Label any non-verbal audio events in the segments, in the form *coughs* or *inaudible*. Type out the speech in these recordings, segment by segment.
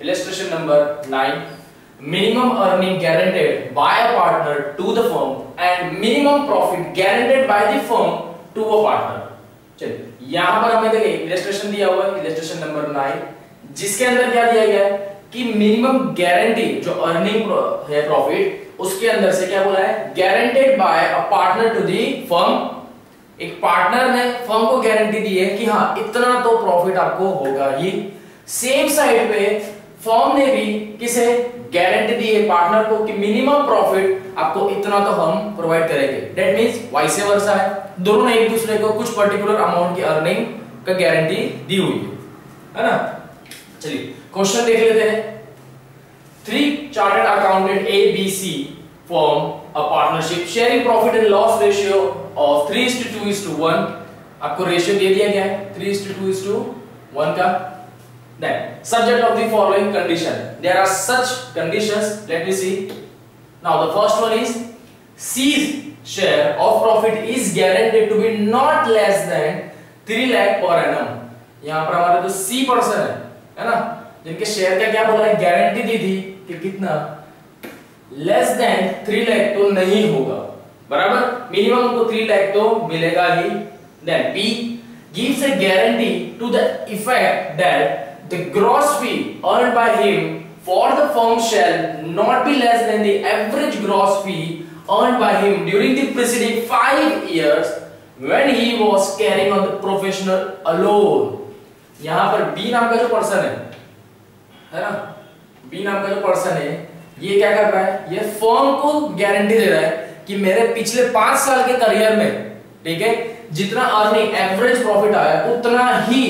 illustration number 9 minimum earning guaranteed by a partner to the firm and minimum profit guaranteed by the firm to a partner. चलिए, यहाँ पर हमें देखिए illustration दिया हुआ है इलस्ट्रेशन नंबर 9 जिसके अंदर क्या दिया गया है कि मिनिमम गारंटी जो अर्निंग है प्रॉफिट उसके अंदर से क्या बोला है? Guaranteed by a partner to the firm एक पार्टनर ने फर्म को गारंटी दी है कि हाँ इतना तो प्रॉफिट आपको होगा ही। सेम साइड पे फर्म ने भी किसे गारंटी दी है पार्टनर को कि मिनिमम प्रॉफिट आपको इतना तो हम प्रोवाइड करेंगे। दैट मींस वाइस वर्सा है। दोनों ने एक दूसरे को कुछ पर्टिकुलर अमाउंट की अर्निंग का गारंटी दी हुई है। ना? चलिए क्वेश्चन देख लेते हैं। Three chartered accountant A B C form a partnership sharing profit and loss ratio of 3 is to 2 is to 1 आपको रेशियो दे दिया गया है। 3 is to 2 is to 1 का। Then subject of the following condition there are such conditions let me see now the first one is C's share of profit is guaranteed to be not less than 3 lakh per annum यहाँ पर हमारा जो C person है है ना जिनके share का क्या बोला है गारंटी दी थी कि कितना लेस देन 3 लाख तो नहीं होगा बराबर मिनिमम उनको थ्री लाख तो मिलेगा ही then B gives a guarantee to the effect that the gross fee earned by him for the firm shall not be less than the average gross fee earned by him during the preceding five years when he was carrying on the professional alone यहाँ पर B नाम का जो person है है ना B नाम का जो पर्सन है ये क्या कर रहा है ये फर्म को गारंटी दे रहा है कि मेरे पिछले पाँच साल के करियर में ठीक है जितना अर्निंग एवरेज प्रॉफिट आया उतना ही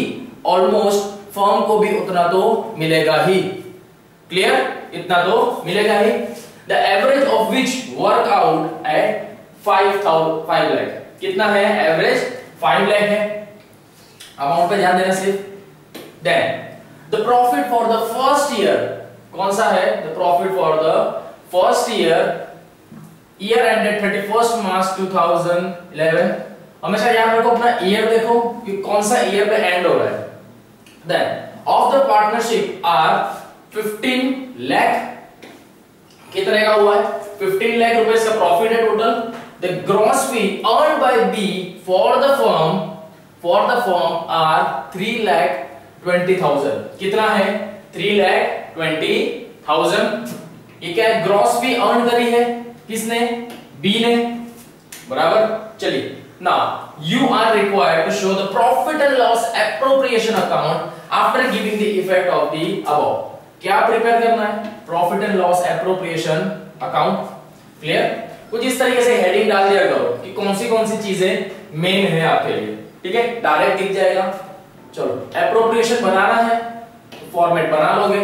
ऑलमोस्ट फर्म को भी उतना तो मिलेगा ही। क्लियर इतना तो मिलेगा ही। The average of which work out at five thousand five lakh कितना है? एवरेज फाइव लैख है। अमाउंट पे ध्यान देना सिर्फ़। Then the profit for the first year कौन सा है? The profit for the first year year ended 31st March 2011 हमेशा याद रखो, अपना ईयर देखो कि कौन सा ईयर पे एंड हो रहा है। Then of the partnership are 15 lakh कितने का हुआ है? 15 लाख रुपए का प्रॉफिट है total the gross fee earn by B for the firm for the firm are 3 lakh 20000 कितना है? 3 लाख 20000 ये क्या है? ग्रॉस फ़ी अर्न करी है? किसने? बी ने. बराबर? चलिए। ना you are required to show the profit and loss appropriation account after giving the effect of the above क्या प्रिपेयर करना है? Profit and loss appropriation account clear कुछ इस तरीके से हेडिंग डाल दिया करो कि कौन सी कौन सी चीज़ें मेन है आपके लिए। ठीक है? डायरेक्ट दिख जाएगा। चलो एप्रोप्रिएशन बनाना है फॉर्मेट बना लोगे।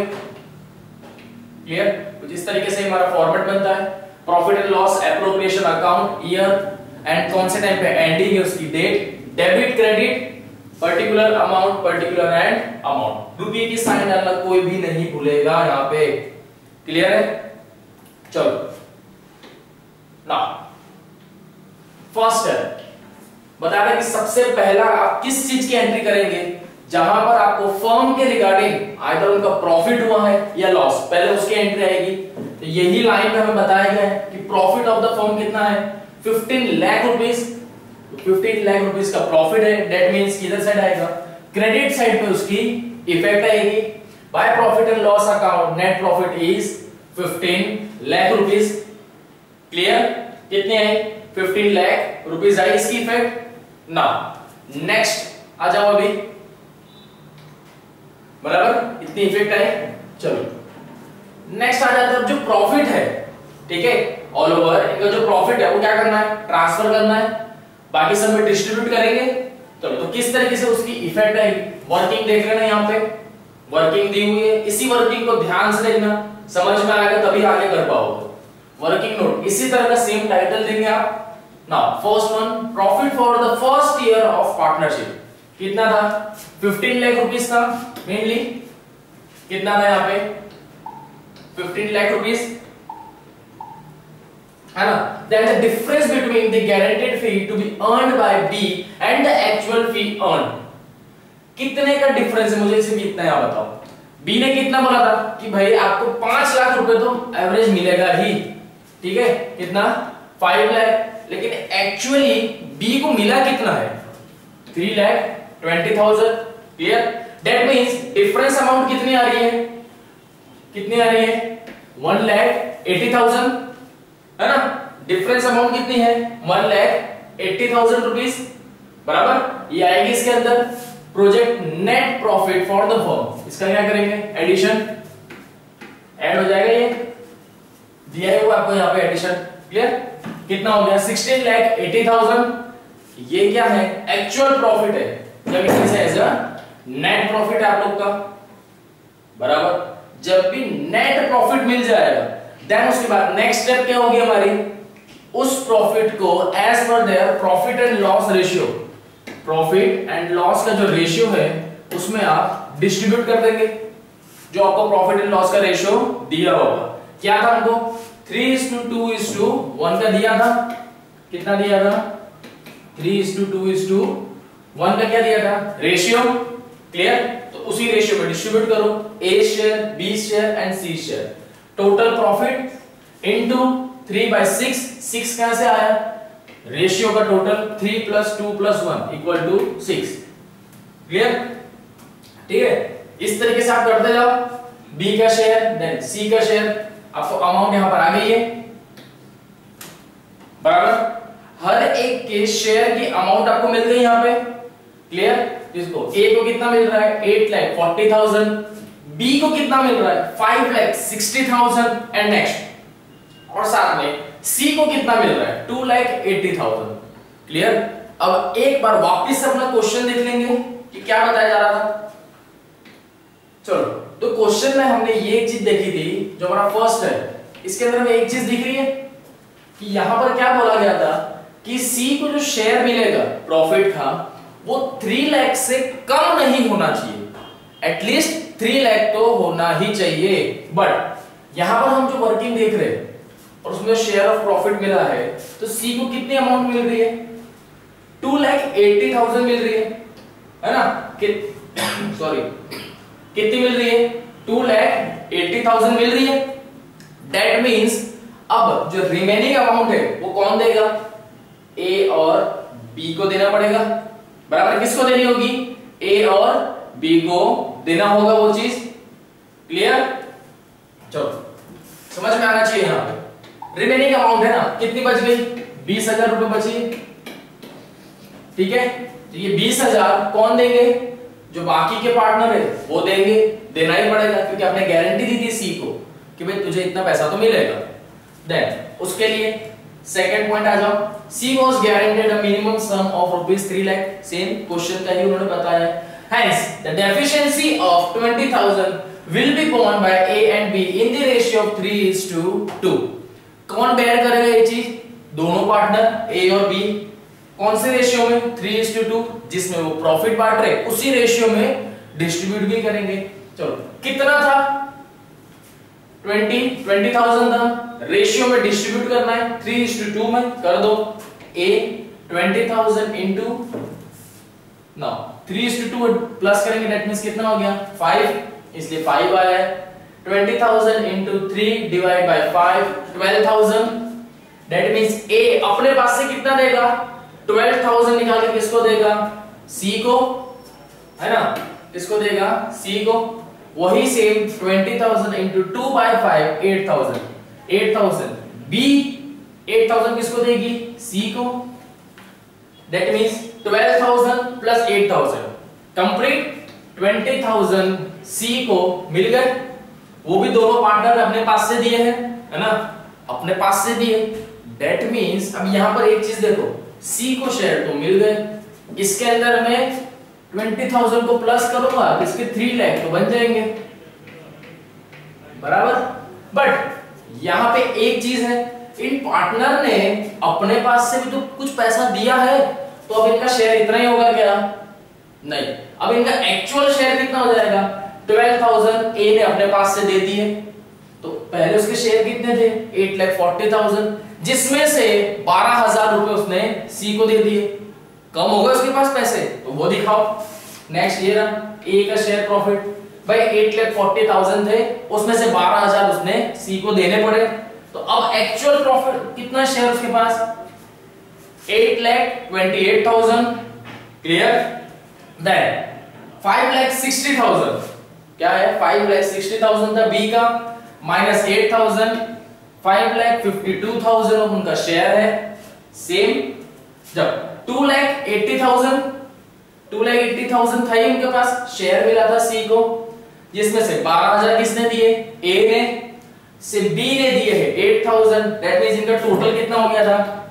क्लियर कुछ इस तरीके से हमारा फॉर्मेट बनता है। Profit and loss appropriation account year end कौन से टाइम पे एंडिंग है उसकी date debit credit particular amount particular and amount रुपये की साइन डालना कोई भी नहीं भूलेगा यहाँ पे. क्लियर है? चलो. ना फ़र्स्ट है बता रहे कि सबसे पहला आप किस चीज़ की एंट्री करेंगे? जहाँ पर आपको फर्म के रिगार्डिंग आइदर उनका प्रॉफिट हुआ है या लॉस पहले उसकी एंट्री आएगी. तो यही लाइन में हमें बताया गया है कि प्रॉफिट ऑफ़ द फर्म कितना है? 15 लाख रुपीस 15 लाख रुपीस का प्रॉफिट है डेट मींस किधर साइड आएगा? क्रेडिट साइड पे उसकी इफ़ेक्ट आएगी। By profit and loss account net profit is 15 lakh rupees clear कितने आए 15 लाख रुपीस आई इसकी इफ़ेक्ट ना नेक्स्ट आ जाओ अभी। बराबर? इतनी इफ़ेक्ट आई? चलो। नेक्स्ट आ जाता है जो प्रॉफिट है, ठीक है? ऑल ओवर इनका जो प्रॉफिट है, वो क्या करना है? ट्रांसफ़र करना है। बाकी सब में डिस्ट्रीब्यूट करेंगे। चलो तो किस तरीके से उसकी इफ़ेक्ट आएगी वर्किंग देख रहे यहाँ पे। वर्किंग दी हुई है। इसी वर्किंग को ध्यान से देखना। समझ में आएगा, तभी आगे कर पाओगे। वर्किंग नोट इसी तरह का सेम टाइटल देंगे आप। Now first one profit for the first year of partnership कितना था? 15 लाख रुपीस था मेनली कितना था यहाँ पे? 15 लाख रुपीस है ना? Then the difference between the guaranteed fee to be earned by B and the actual fee earned. कितने का डिफरेंस है? मुझे सिर्फ़ इतना यहाँ बताओ। बी ने कितना बोला था? कि भाई, आपको पाँच लाख रुपए तो एवरेज मिलेगा ही। ठीक है? कितना? फाइव लाख लेकिन एक्चुअली बी को मिला कितना है? Three lakh twenty thousand clear that means difference amount कितनी आ रही है? कितनी आ रही है? वन लैख एटी थाउज़ेंड है ना? डिफरेंस अमाउंट कितनी है? One lakh eighty thousand rupees बराबर? ये आएगी इसके अंदर project net profit for the firm इसका क्या करेंगे? एडिशन ऐड हो जाएगा ये। दिया है वो आपको यहाँ पे एडिशन क्लियर कितना हो गया? सिक्सटीन लैख एटी थाउज़ेंड ये क्या है? एक्चुअल प्रॉफिट है। जब एज नेट प्रॉफिट है आप लोग का। बराबर? जब भी नेट प्रॉफिट मिल जाएगा देन उसके बाद नेक्स्ट स्टेप क्या होगी हमारी? उस प्रॉफिट को एज पर their profit and loss ratio profit and loss का जो रेशियो है, उसमें आप डिस्ट्रीब्यूट कर देंगे। जो आपको प्रॉफिट एंड लॉस का रेशियो दिया होगा। क्या था हमको? Three is to two is to one का दिया था। कितना दिया था? Three is to two is to one का क्या दिया था? रेशियो क्लियर तो उसी रेशियो में डिस्ट्रीब्यूट करो। A share B share and C share total profit into three by six six कहाँ से आया? रेशियो का total three plus two plus one equal to six clear ठीक है? इस तरीके से आप करते जाओ। बी का शेयर देन सी का शेयर आपको अमाउंट यहाँ पर आ गई है। बराबर? हर एक के शेयर की अमाउंट आपको मिल गई यहाँ पे। क्लियर इसको ए को कितना मिल रहा है? Eight lakh forty thousand B को कितना मिल रहा है? Five lakh sixty thousand and next और साथ में सी को कितना मिल रहा है? Two lakh eighty thousand clear अब एक बार वापिस से अपना क्वेश्चन देख लेंगे कि क्या बताया जा रहा था। चलो तो क्वेश्चन में हमने ये एक चीज़ देखी थी, जो हमारा फ़र्स्ट है। इसके अंदर हमें एक चीज़ दिख रही है कि यहाँ पर क्या बोला गया था कि सी को जो शेयर मिलेगा प्रॉफिट का, वो थ्री लैख से कम नहीं होना चाहिए। एटलीस्ट थ्री लैख तो होना ही चाहिए। बट यहाँ पर हम जो वर्किंग देख रहे हैं, और उसमें शेयर ऑफ़ प्रॉफिट मिला है तो सी को कितनी अमाउंट मिल रही है? टू लैख एट्टी थाउज़ेंड मिल रही है। है ना? कि *coughs* सॉरी कितनी मिल रही है? टू लैख एट्टी थाउज़ेंड मिल रही है। डेट मीन्स अब जो रिमेनिंग अमाउंट है, वो कौन देगा? ए और बी को देना पड़ेगा। बराबर किसको देनी होगी? ए और बी को देना होगा वो चीज़। क्लियर चलो। समझ में आना चाहिए यहाँ पे। रिमेनिंग अमाउंट है ना, कितनी बच गई? बीस हज़ार रुपए बची। ठीक है? तो ये बीस हज़ार कौन देंगे? जो बाकी के पार्टनर है, वो देंगे। देना ही पड़ेगा, क्योंकि आपने गारंटी दी थी सी को कि भाई तुझे इतना पैसा तो मिलेगा। देन उसके लिए सेकंड पॉइंट आ जाओ। C was guaranteed minimum sum of rupees 3 lakh same question का ही उन्होंने बताया hence, the deficiency of 20000 will be borne by a and b in the ratio of 3 is to 2 कौन बेयर करेगा ये चीज़? दोनों पार्टनर ए और बी कौन से रेशियो में? 3 is to 2 जिसमें वो प्रॉफिट बांट रहे, उसी रेशियो में डिस्ट्रीब्यूट भी करेंगे। चलो, कितना था? 20 20000 था। रेशियो में डिस्ट्रीब्यूट करना है 3 is to 2 में, कर दो। A 20000 into now 3 is to 2 plus करेंगे दैट मींस कितना हो गया? 5 इसलिए 5 आया है। 20000 into 3 divide by 5 12000 that means a अपने पास से कितना देगा? 12000 निकाल के किसको देगा? C को। है ना? किसको देगा? C को। वही सेम 20000 into 2 by 5 8000 8000 b 8000 किसको देगी? सी को। That means 12000 plus 8000 complete 20000 c को मिल गए। वो भी दोनों पार्टनर अपने पास से दिए हैं, है ना? अपने पास से दिए। दैट मींस अब यहाँ पर एक चीज़ देखो। C को शेयर तो मिल गए। इसके अंदर मैं 20000 को प्लस करूँगा तो इसके 3 लाख तो बन जाएँगे। बराबर? बट यहाँ पे एक चीज़ है। इन पार्टनर ने अपने पास से भी तो कुछ पैसा दिया है। तो अब इनका शेयर इतना ही होगा क्या? नहीं। अब इनका एक्चुअल शेयर कितना हो जाएगा? 12000 ए ने अपने पास से दे दिए तो पहले उसके शेयर कितने थे? एट लाख फोर्टी थाउज़ेंड जिसमें से बारह हज़ार रुपए उसने सी को दे दिए। कम हो गए उसके पास पैसे? तो वो दिखाओ। नेक्स्ट ये रहा। ए का शेयर प्रॉफिट भाई एट लाख फोर्टी थाउज़ेंड थे। उसमें से बारह हज़ार उसने सी को देने पड़े। तो अब एक्चुअल प्रॉफिट कितना शेयर उसके पास? Eight lakh twenty eight thousand clear then lakh sixty thousand क्या है? फाइव लाख सिक्सटी थाउज़ेंड था बी का minus eight thousand five lakh fifty two thousand उनका शेयर है। सेम जब two lakh eighty thousand two lakh eighty thousand था ही उनके पास शेयर मिला था सी को। जिसमें से बारह हज़ार किसने दिए? ए ने। से बी ने दिए है एट थाउज़ेंड दैट मीन इनका टोटल कितना हो गया था?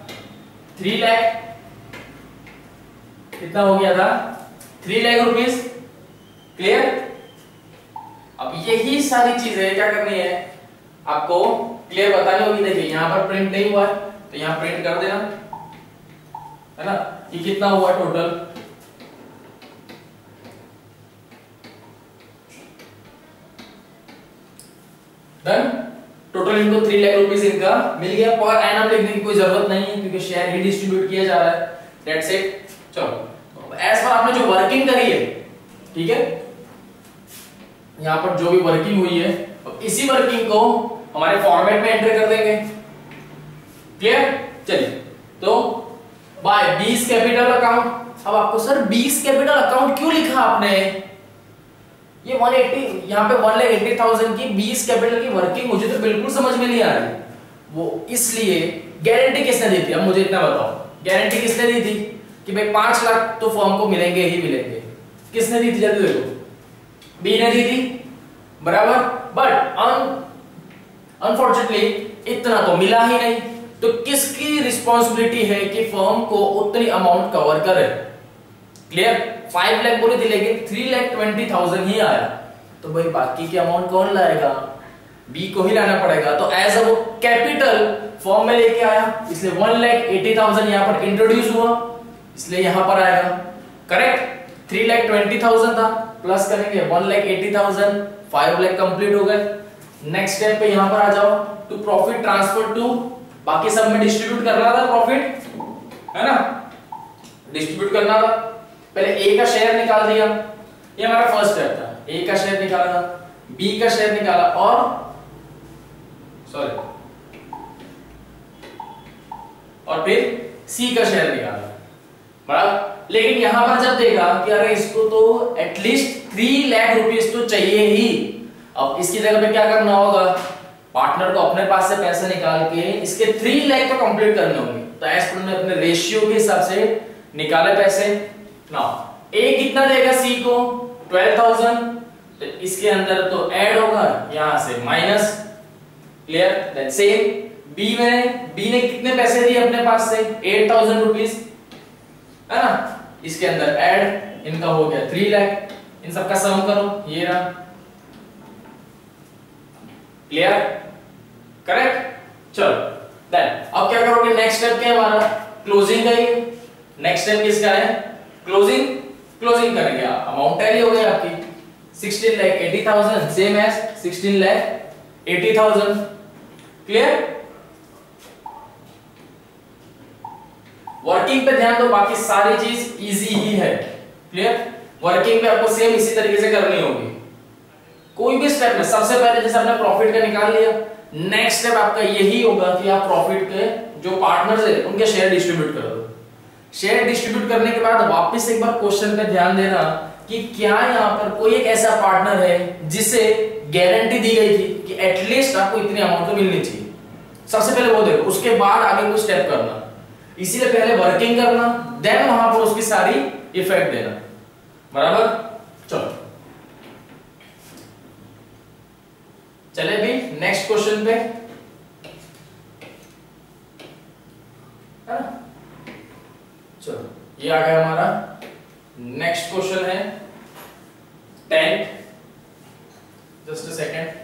थ्री लाख कितना हो गया था? थ्री लाख रुपीस क्लियर अब यही सारी चीज़ें क्या करनी है? आपको क्लियर बतानी होगी, देखिए, यहाँ पर प्रिंट नहीं हुआ है तो यहाँ प्रिंट कर देना, है ना? ये कितना हुआ टोटल डन टोटल इनको थ्री लाख रुपीस इनका मिल गया। पर एनम लिखने की कोई ज़रूरत नहीं है, क्योंकि शेयर ही डिस्ट्रीब्यूट किया जा रहा है। दैट्स चलो। पर आपने जो वर्किंग करी है, ठीक है? यहाँ पर जो भी वर्किंग हुई है इसी वर्किंग को हमारे फॉर्मेट में एंटर कर देंगे। क्लियर चलिए। तो बाय बीस कैपिटल अकाउंट अब आपको सर बीस कैपिटल अकाउंट क्यों लिखा आपने? ये 180 यहाँ पे वन लाख एट्टी थाउज़ेंड की 20 कैपिटल की वर्किंग मुझे तो बिल्कुल समझ में नहीं आ रही। वो इसलिए गारंटी किसने दी थी? अब मुझे इतना बताओ। गारंटी किसने दी थी? कि भाई पाँच लाख तो फॉर्म को मिलेंगे ही मिलेंगे। किसने दी थी जल्दी देखो। बी ने दी थी। बराबर? बट अनफॉर्चुनेटली इतना तो मिला ही नहीं। तो किसकी रिस्पॉन्सिबिलिटी है कि फर्म को उतनी अमाउंट कवर करे? क्लियर फाइव लाख बोली थी, लेकिन थ्री लाख ट्वेंटी थाउज़ेंड ही आया। तो भाई, बाकी की अमाउंट कौन लाएगा? बी को ही लाना पड़ेगा। तो एज अ वो कैपिटल फॉर्म में लेके आया। इसलिए वन लाख एटी थाउज़ेंड यहाँ पर इंट्रोड्यूस हुआ। इसलिए यहाँ पर आएगा। Correct three lakh twenty thousand था। प्लस करेंगे one lakh eighty thousand five lakh complete हो गए। नेक्स्ट स्टेप पे यहाँ पर आ जाओ। टू प्रॉफिट ट्रांसफ़र टू बाकी सब में डिस्ट्रीब्यूट करना था प्रॉफिट है ना? डिस्ट्रीब्यूट करना था। पहले ए का शेयर निकाल दिया। ये हमारा फ़र्स्ट स्टेप था। ए का शेयर निकाला था बी का शेयर निकाला और सॉरी और फिर सी का शेयर निकाला। बराबर लेकिन यहाँ पर जब देखा कि अरे इसको तो एटलीस्ट थ्री लाख रुपीस तो चाहिए ही। अब इसकी जगह पे क्या करना होगा? पार्टनर को अपने पास से पैसे निकाल के इसके थ्री लाख तो कंप्लीट करने होंगे। तो एज अपने रेशियो के हिसाब से निकाले पैसे। नाउ ए कितना देगा सी को? 12000 तो इसके अंदर तो ऐड होगा, यहाँ से minus clear then same B में बी ने कितने पैसे दिए अपने पास से? 8000 रुपीस है ना? इसके अंदर ऐड इनका हो गया 3 लाख इन सबका सम करो, ये रहा. क्लियर करेक्ट चलो देन अब क्या करोगे? नेक्स्ट स्टेप क्या है हमारा? क्लोजिंग का ही नेक्स्ट स्टेप किसका है? क्लोजिंग क्लोजिंग करेंगे आप अमाउंट टैली हो गई आपकी। 16 lakh 80000 same as 16 lakh 80000 clear working पे ध्यान दो, बाकी सारी चीज़ इजी ही है। क्लियर वर्किंग पे आपको सेम इसी तरीके से करनी होगी। कोई भी स्टेप में, सबसे पहले जैसे आपने प्रॉफिट का निकाल लिया नेक्स्ट स्टेप आपका यही होगा कि आप प्रॉफिट के जो पार्टनर्स है, उनके शेयर डिस्ट्रीब्यूट कर। शेयर डिस्ट्रीब्यूट करने के बाद वापस एक बार क्वेश्चन पे ध्यान देना कि क्या यहाँ पर कोई एक ऐसा पार्टनर है जिसे गारंटी दी गई थी कि एटलीस्ट आपको इतनी अमाउंट तो मिलनी चाहिए। सबसे पहले वो देखो, उसके बाद आगे कोई स्टेप करना। इसीलिए पहले वर्किंग करना देन वहाँ पर उसकी सारी इफ़ेक्ट देना। बराबर? चलो। चले भी नेक्स्ट क्वेश्चन पे है ना चलो ये आ गया हमारा नेक्स्ट क्वेश्चन है टेंथ जस्ट सेकेंड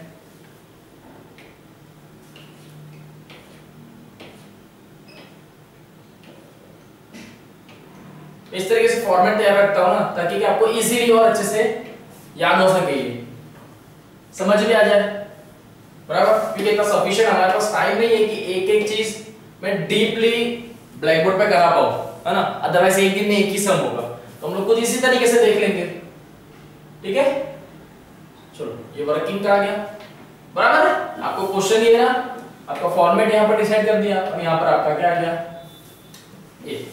इस तरीके से फॉर्मेट तैयार रखता हूँ ना, ताकि कि आपको इजीली और अच्छे से याद हो सके ये। समझ में आ जाए? बराबर? क्योंकि इतना सफिशियंट हमारे पास टाइम नहीं है कि एक एक चीज़ मैं डीपली ब्लैक बोर्ड पे करा पाऊँ। है ना? अदरवाइज़ एक दिन में एक ही सम होगा। तो हम लोग खुद इसी तरीके से देख लेंगे। ठीक है? चलो, ये वर्किंग का आ गया। बराबर है? आपको क्वेश्चन ये ना? आपका फॉर्मेट यहाँ पर डिसाइड कर दिया। और यहाँ पर आपका क्या आ गया? ये।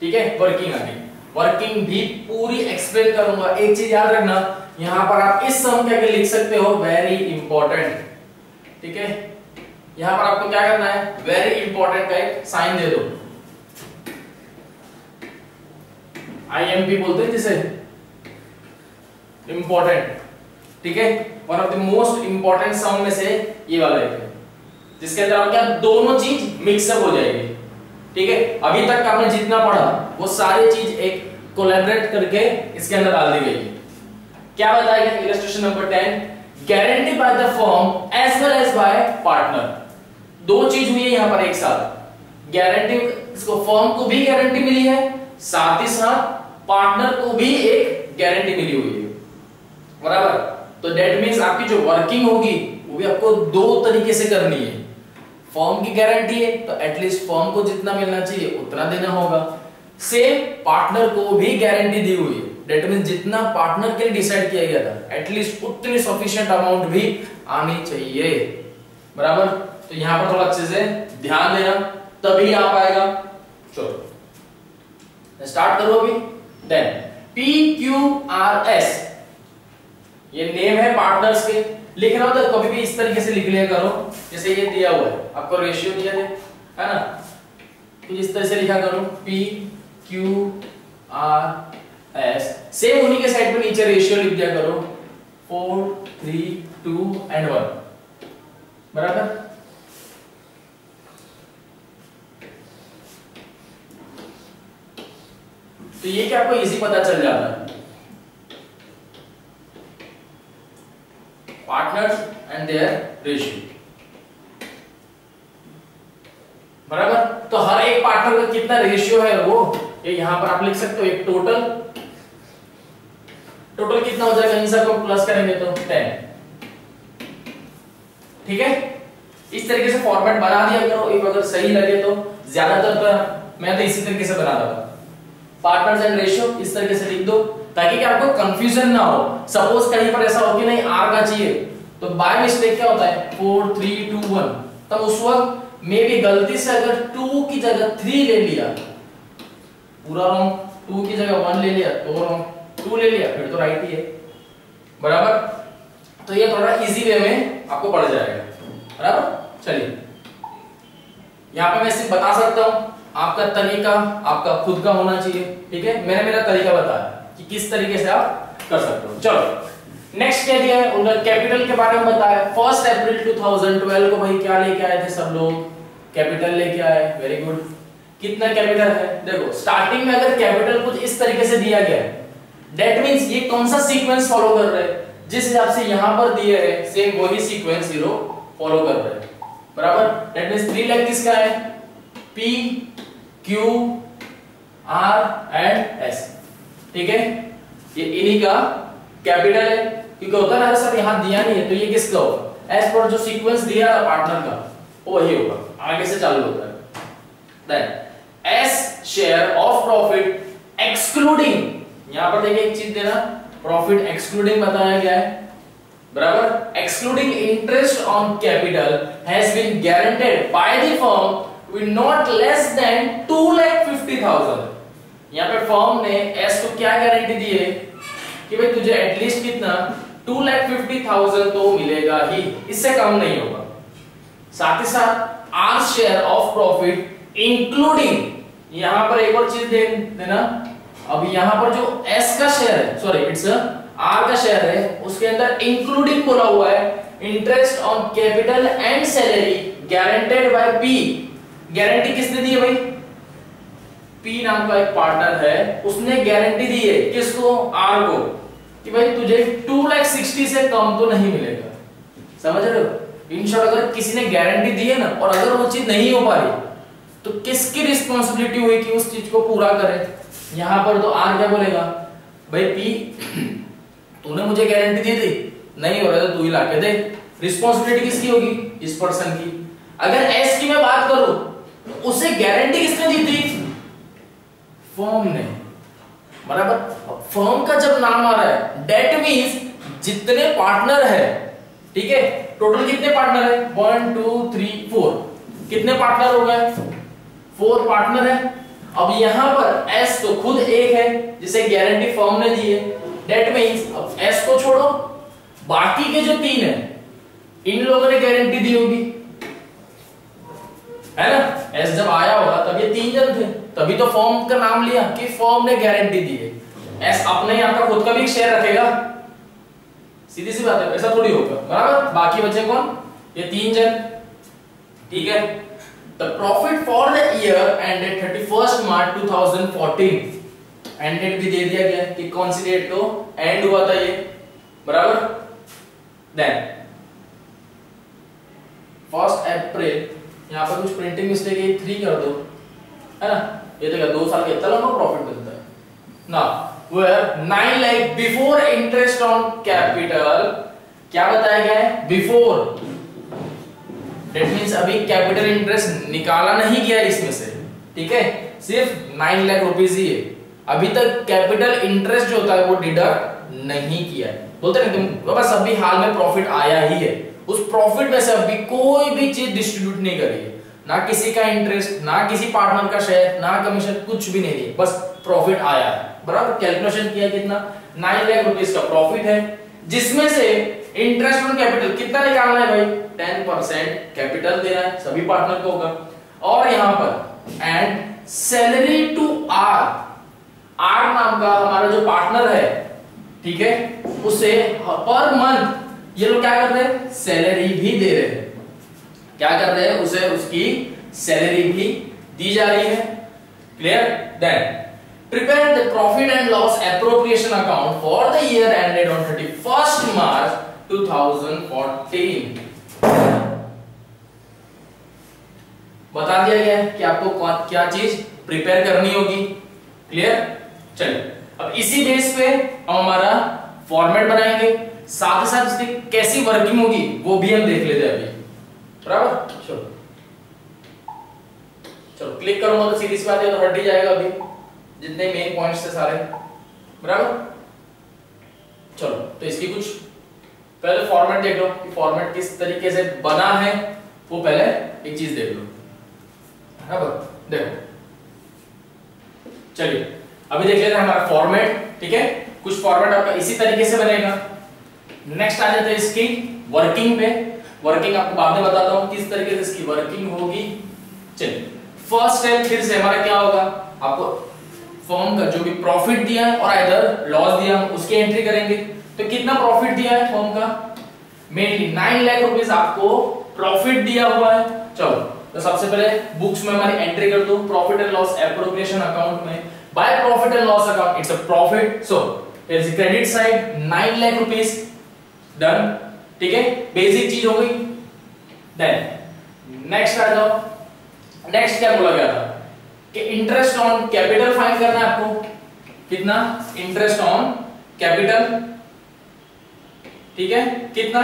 ठीक है? वर्किंग आ गई। वर्किंग भी पूरी एक्सप्लेन करूँगा। एक चीज़ याद रखना, यहाँ पर आप इस सम के आगे लिख सकते हो वेरी इंपॉर्टेंट ठीक है? यहाँ पर आपको क्या करना है? वेरी इंपॉर्टेंट का एक साइन दे दो। आईएमपी बोलते हैं जिसे? इंपॉर्टेंट ठीक है? One of the most important sum में से ये वाला एक है। जिसके अंदर क्या दोनों चीज़ मिक्सअप हो जाएगी। ठीक है? अभी तक आपने जितना पढ़ा, वो सारी चीज़ एक कोलैबोरेट करके इसके अंदर डाल दी गई है। क्या बताया गया illustration number 10 guarantee by the firm as well as by partner दो चीज़ हुई है यहाँ पर एक साथ। गारंटी इसको फर्म को भी गारंटी मिली है, साथ ही साथ पार्टनर को भी एक गारंटी मिली हुई है। बराबर? तो डेट मीन्स आपकी जो वर्किंग होगी, वो भी आपको दो तरीके से करनी है। फॉर्म की गारंटी है तो एटलीस्ट फॉर्म को जितना मिलना चाहिए, उतना देना होगा। सेम पार्टनर को भी गारंटी दी हुई है। डेट मीन जितना पार्टनर के लिए डिसाइड किया गया था एटलीस्ट उतनी सफिशिएंट अमाउंट भी आनी चाहिए। बराबर? तो यहाँ पर थोड़ा अच्छे से ध्यान देना, तभी आ पाएगा। चलो। स्टार्ट करो अभी? Then P Q R S ये नेम है पार्टनर्स के। लिख रहा हो तो कभी भी इस तरीके से लिख लिया करो। जैसे ये दिया हुआ है। आपको रेशियो दिया है है ना? तो इस तरह से लिखा करो P Q R S same उन्हीं के साइड पे नीचे रेशियो लिख दिया करो। Four three two and one बराबर? तो ये क्या आपको इजी पता चल जाता? है पार्टनर्स एंड देयर रेशियो बराबर? तो हर एक पार्टनर का कितना रेशियो है वो? ये यहाँ पर आप लिख सकते हो एक टोटल टोटल कितना हो जाएगा? इन सबको प्लस करेंगे तो 10 ठीक है? इस तरीके से फॉर्मेट बना दिया करो। अगर सही लगे तो ज़्यादातर तो मैं तो इसी तरीके से बनाता था पार्टनर्स एंड रेशियो इस तरीके से लिख दो, ताकि कि आपको कंफ्यूजन ना हो। सपोज़ कहीं पर ऐसा हो कि नहीं आर का चाहिए तो बाय मिस्टेक क्या होता है? फोर थ्री टू वन तब उस वक्त मे भी गलती से अगर टू की जगह थ्री ले लिया, पूरा रॉन्ग टू की जगह वन ले लिया तो रॉन्ग टू ले लिया, फिर तो राइट ही है। बराबर? तो ये थोड़ा इजी वे में आपको पड़ जाएगा। बराबर? चलिए। यहाँ पे मैं सिर्फ़ बता सकता हूँ, आपका तरीका, आपका खुद का होना चाहिए। ठीक है? मैंने मेरा तरीका बताया कि किस तरीके से आप कर सकते हो। चलो नेक्स्ट क्या दिया है? उनका कैपिटल के बारे में बताया। फ़र्स्ट अप्रैल 2012 को भाई क्या लेके आए थे सब लोग? कैपिटल लेके आए वेरी गुड कितना कैपिटल है? देखो स्टार्टिंग में अगर कैपिटल कुछ इस तरीके से दिया गया है दैट मींस ये कौन सा सीक्वेंस फॉलो कर रहे जिस हिसाब से यहाँ पर दिए है सेम वही सीक्वेंस हीरो फॉलो कर रहे बराबर? दैट मींस 3 लाख किसका है? P, Q R and S. ठीक है? ये इन्हीं का कैपिटल है, क्योंकि होता ना, सर, यहाँ दिया नहीं है तो ये किसका होगा? एज पर जो सीक्वेंस दिया है पार्टनर का, वो वही होगा। आगे से चालू होता है। Then S share of profit excluding यहाँ पर देखिए एक चीज़ देना प्रॉफिट एक्सक्लूडिंग बताया गया है। बराबर? Excluding interest on capital has been guaranteed by the firm with not less than 2 lakh 50000 यहाँ पे फर्म ने एस को क्या गारंटी दी है कि भाई तुझे एटलीस्ट कितना? टू लाख फिफ्टी थाउज़ेंड तो मिलेगा ही। इससे कम नहीं होगा। साथ ही साथ R share of profit including यहाँ पर एक और चीज़ दे देना। अब यहाँ पर जो एस का शेयर है सॉरी इट्स आर का शेयर है, उसके अंदर इंक्लूडिंग बोला हुआ है interest on capital and salary guaranteed by P guarantee किसने दी है भाई? पी नाम का एक पार्टनर है, उसने गारंटी दी है किसको? आर को। कि भाई तुझे टू लाख सिक्सटी से कम तो नहीं मिलेगा। समझ रहे हो? इन शॉर्ट अगर किसी ने गारंटी दी है ना, और अगर वो चीज़ नहीं हो पा रही तो किसकी रिस्पॉन्सिबिलिटी हुई कि उस चीज़ को पूरा करे? यहाँ पर तो आर क्या बोलेगा? भाई पी तूने मुझे गारंटी दी थी। नहीं हो रहा तो तू ही लाके दे। रिस्पॉन्सिबिलिटी किसकी होगी? इस पर्सन की। अगर एस की मैं बात करूँ तो उसे गारंटी किसने दी थी? फर्म ने बराबर? फर्म का जब नाम आ रहा है डेट मींस जितने पार्टनर है, ठीक है? टोटल कितने पार्टनर है? वन टू थ्री फोर कितने पार्टनर हो गए? फोर पार्टनर है। अब यहाँ पर एस तो खुद एक है, जिसे गारंटी फॉर्म ने दी है। डेट मींस अब एस को छोड़ो। बाकी के जो तीन है, इन लोगों ने गारंटी दी होगी। है ना? एस जब आया होगा, तब ये तीन जन थे। तभी तो फॉर्म का नाम लिया कि फॉर्म ने गारंटी दी है। एस अपने आपका खुद का भी शेयर रखेगा। सीधी सी बात है, ऐसा थोड़ी होगा। बराबर? बाकी बचे कौन? ये तीन जन। ठीक है? The profit for the year ended 31st March 2014 ended भी दे दिया गया कि कौन सी डेट को एंड हुआ था ये। बराबर? देन फ़र्स्ट अप्रैल यहाँ पर कुछ प्रिंटिंग मिस्टेक थ्री कर दो। है ना? ये देखा, दो साल का इतना लंबा प्रॉफिट मिलता है। ना where nine lakh before interest on capital क्या बताया गया है? बिफोर डेट मींस अभी कैपिटल इंटरेस्ट निकाला नहीं गया इसमें से। ठीक है? सिर्फ़ नाइन लाख रुपीज़ ही है। अभी तक कैपिटल इंटरेस्ट जो होता है, वो डिडक्ट नहीं किया है। बोलते ना तुम बस अभी हाल में प्रॉफिट आया ही है। उस प्रॉफिट में से अभी कोई भी चीज़ डिस्ट्रीब्यूट नहीं करी है। ना किसी का इंटरेस्ट ना किसी पार्टनर का शेयर ना कमीशन कुछ भी नहीं दिए बस प्रॉफिट आया। बराबर कैलकुलेशन किया कितना? नाइन लाख रुपीज़ का प्रॉफिट है, जिसमें से इंटरेस्ट ऑन कैपिटल कितना निकालना है भाई? टेन परसेंट कैपिटल देना है, सभी पार्टनर को होगा। और यहाँ पर and salary to R R नाम का हमारा जो पार्टनर है, ठीक है? उसे पर मंथ ये लोग क्या कर रहे हैं? सैलरी भी दे रहे हैं। क्या कर रहे हैं? उसे उसकी सैलरी भी दी जा रही है। Clear then prepare prepare the profit and loss appropriation account for the year ended on 31st March 2014 बता दिया गया है कि आपको क्या चीज़ प्रिपेयर करनी होगी। क्लियर चलिए। अब इसी बेस पे हम हमारा फॉर्मेट बनाएँगे। साथ ही साथ इसकी कैसी वर्किंग होगी, वो भी हम देख लेते हैं अभी। बराबर? चलो। चलो क्लिक करूँगा तो सीधी सी बात है तो हट ही जाएगा अभी। जितने मेन पॉइंट्स थे सारे। बराबर? चलो तो इसकी कुछ पहले फॉर्मेट देख लो कि फॉर्मेट किस तरीके से बना है, वो पहले एक चीज़ देख लो। बराबर? देखो। चलिए, अभी देख लेते हैं हमारा फॉर्मेट ठीक है? कुछ फॉर्मेट आपका इसी तरीके से बनेगा। नेक्स्ट आ जाते है इसकी वर्किंग पे। वर्किंग आपको बाद में बताता हूँ किस तरीके से इसकी वर्किंग होगी। चलिए फ़र्स्ट स्टेप फिर से हमारा क्या होगा? आपको फर्म का जो भी प्रॉफिट दिया है और इधर लॉस दिया, हम उसकी एंट्री करेंगे। तो कितना प्रॉफिट दिया है फर्म का? मेनली नाइन लाख रुपीस आपको प्रॉफिट दिया हुआ है। चलो तो सबसे पहले बुक्स में हमारी एंट्री कर दो profit and loss appropriation account में। By profit and loss account it's a profit so credit side nine lakh rupees done ठीक है? बेसिक चीज़ हो गई। देन नेक्स्ट आ जाओ। नेक्स्ट क्या बोला गया था? कि इंटरेस्ट ऑन कैपिटल फाइंड करना है आपको। कितना? इंटरेस्ट ऑन कैपिटल ठीक है? कितना?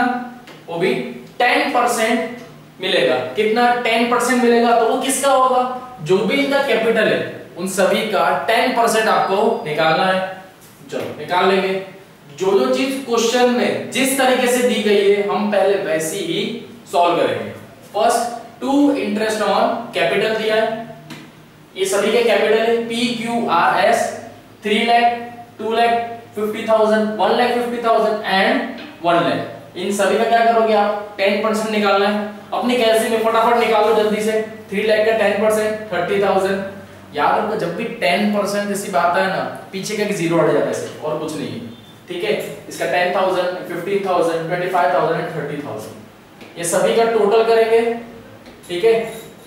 वो भी टेन परसेंट मिलेगा। कितना? टेन परसेंट मिलेगा तो वो किसका होगा? जो भी इनका कैपिटल है, उन सभी का टेन परसेंट आपको निकालना है। चलो, निकाल लेंगे। जो जो चीज़ क्वेश्चन में जिस तरीके से दी गई है, हम पहले वैसी ही सॉल्व करेंगे। First to interest on capital दिया है। ये सभी के कैपिटल है। P Q R S three lakh two lakh fifty thousand one lakh fifty thousand and one lakh इन सभी का क्या करोगे आप? टेन परसेंट निकालना है। अपनी कैलसी में फटाफट निकालो जल्दी से। थ्री लैख का टेन परसेंट थर्टी थाउज़ेंड याद रखो, जब भी टेन परसेंट जैसी बात है ना, पीछे का ज़ीरो हट जाता है और कुछ नहीं है। ठीक है? इसका ten thousand fifteen thousand twenty five thousand and thirty thousand ये सभी का टोटल करेंगे, ठीक है?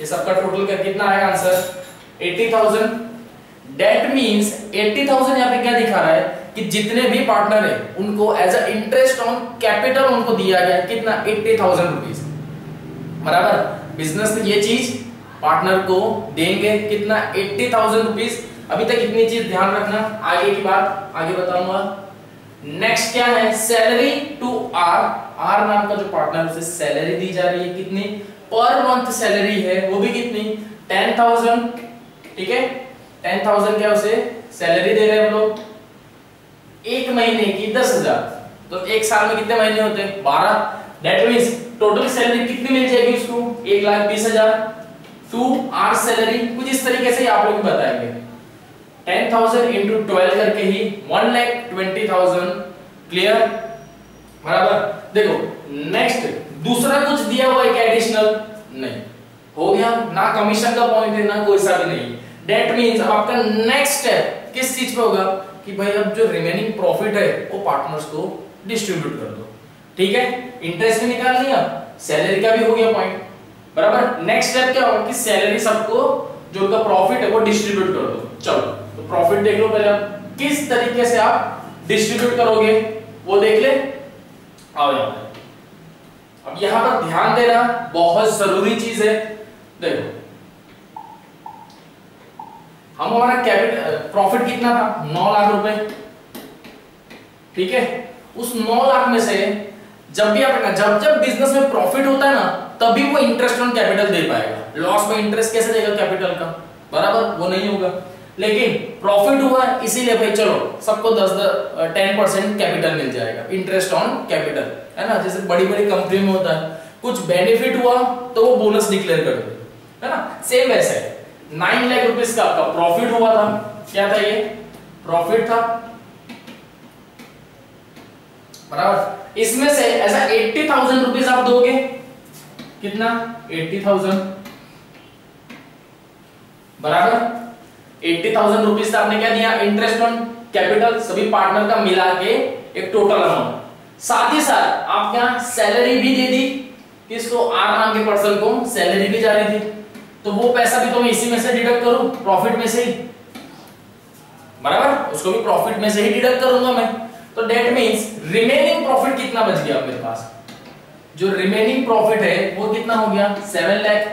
ये सबका टोटल कर कितना आएगा answer eighty thousand that means eighty thousand यहाँ पे क्या दिखा रहा है? कि जितने भी पार्टनर है, उनको as a interest on capital उनको दिया गया कितना? एट्टी थाउज़ेंड रुपीज़ बराबर? बिज़नेस ये चीज़ पार्टनर को देंगे कितना? एट्टी थाउज़ेंड रुपीज़ अभी तक इतनी चीज़ ध्यान रखना। आगे की बात, आगे बताऊँगा। नेक्स्ट क्या है? सैलरी टू आर आर नाम का जो पार्टनर उसे सैलरी दी जा रही है कितनी? पर मंथ सैलरी है, वो भी कितनी? टेन थाउज़ेंड ठीक है? टेन थाउज़ेंड क्या उसे सैलरी दे रहे हैं हम लोग? एक महीने की दस हज़ार। तो एक साल में कितने महीने होते हैं? बारह। दैट मीन्स टोटल सैलरी कितनी मिल जाएगी उसको? एक लाख बीस हज़ार। टू आर सैलरी कुछ इस तरीके से आप लोग बताएँगे। टेन थाउज़ेंड इंटू ट्वेल्व करके ही one lakh twenty thousand clear बराबर? देखो नेक्स्ट दूसरा कुछ दिया हुआ है क्या एडिशनल नहीं। हो गया। ना कमीशन का पॉइंट है, ना कोई सा भी नहीं। दैट मींस अब आपका नेक्स्ट स्टेप किस चीज़ पे होगा? कि भाई अब जो रिमेनिंग प्रॉफिट है, वो पार्टनर्स को डिस्ट्रीब्यूट कर दो। ठीक है? इंटरेस्ट भी निकाल लिया सैलरी का भी हो गया पॉइंट बराबर? नेक्स्ट स्टेप क्या होगा? कि सैलरी सबको, जो उनका प्रॉफिट है, वो डिस्ट्रीब्यूट कर दो। चलो। प्रॉफिट देख लो पहले आप। किस तरीके से आप डिस्ट्रीब्यूट करोगे, वो देख ले। आओ यहाँ अब यहाँ पर ध्यान देना, बहुत ज़रूरी चीज़ है। देखो। हम हमारा कैपिटल प्रॉफिट कितना था? नौ लाख रुपए। ठीक है? उस नौ लाख में से जब भी आप जब जब बिज़नेस में प्रॉफिट होता है ना, तभी वो इंटरेस्ट ऑन कैपिटल दे पाएगा। लॉस में इंटरेस्ट कैसे देगा कैपिटल का? बराबर? वो नहीं होगा। लेकिन प्रॉफिट हुआ है इसीलिए भाई चलो, सबको दस टेन परसेंट कैपिटल मिल जाएगा। इंटरेस्ट ऑन कैपिटल है ना? जैसे बड़ी बड़ी कंपनी में होता है, कुछ बेनिफिट हुआ तो वो बोनस डिक्लेयर कर दो, है ना? सेम नाइन लाख रुपीज़ का आपका प्रॉफिट हुआ था। क्या था ये? प्रॉफिट था। बराबर। इसमें से ऐसा एट्टी थाउज़ेंड रुपीज़ आप दोगे। कितना? एट्टी थाउज़ेंड बराबर? एट्टी थाउज़ेंड रुपीज़ का आपने क्या दिया? इंटरेस्ट ऑन कैपिटल सभी पार्टनर का मिला के एक टोटल अमाउंट साथ ही साथ आप क्या सैलरी भी दे दी किसको आर नाम के पर्सन को सैलरी भी जा रही थी। तो वो पैसा भी तो मैं इसी में से डिडक्ट करूँ प्रॉफिट में से ही। बराबर? उसको भी प्रॉफिट में से ही डिडक्ट करूँगा मैं। तो डेट मींस रिमेनिंग प्रॉफिट कितना बच गया मेरे पास? जो रिमेनिंग प्रॉफिट है, वो कितना हो गया? सेवन लैख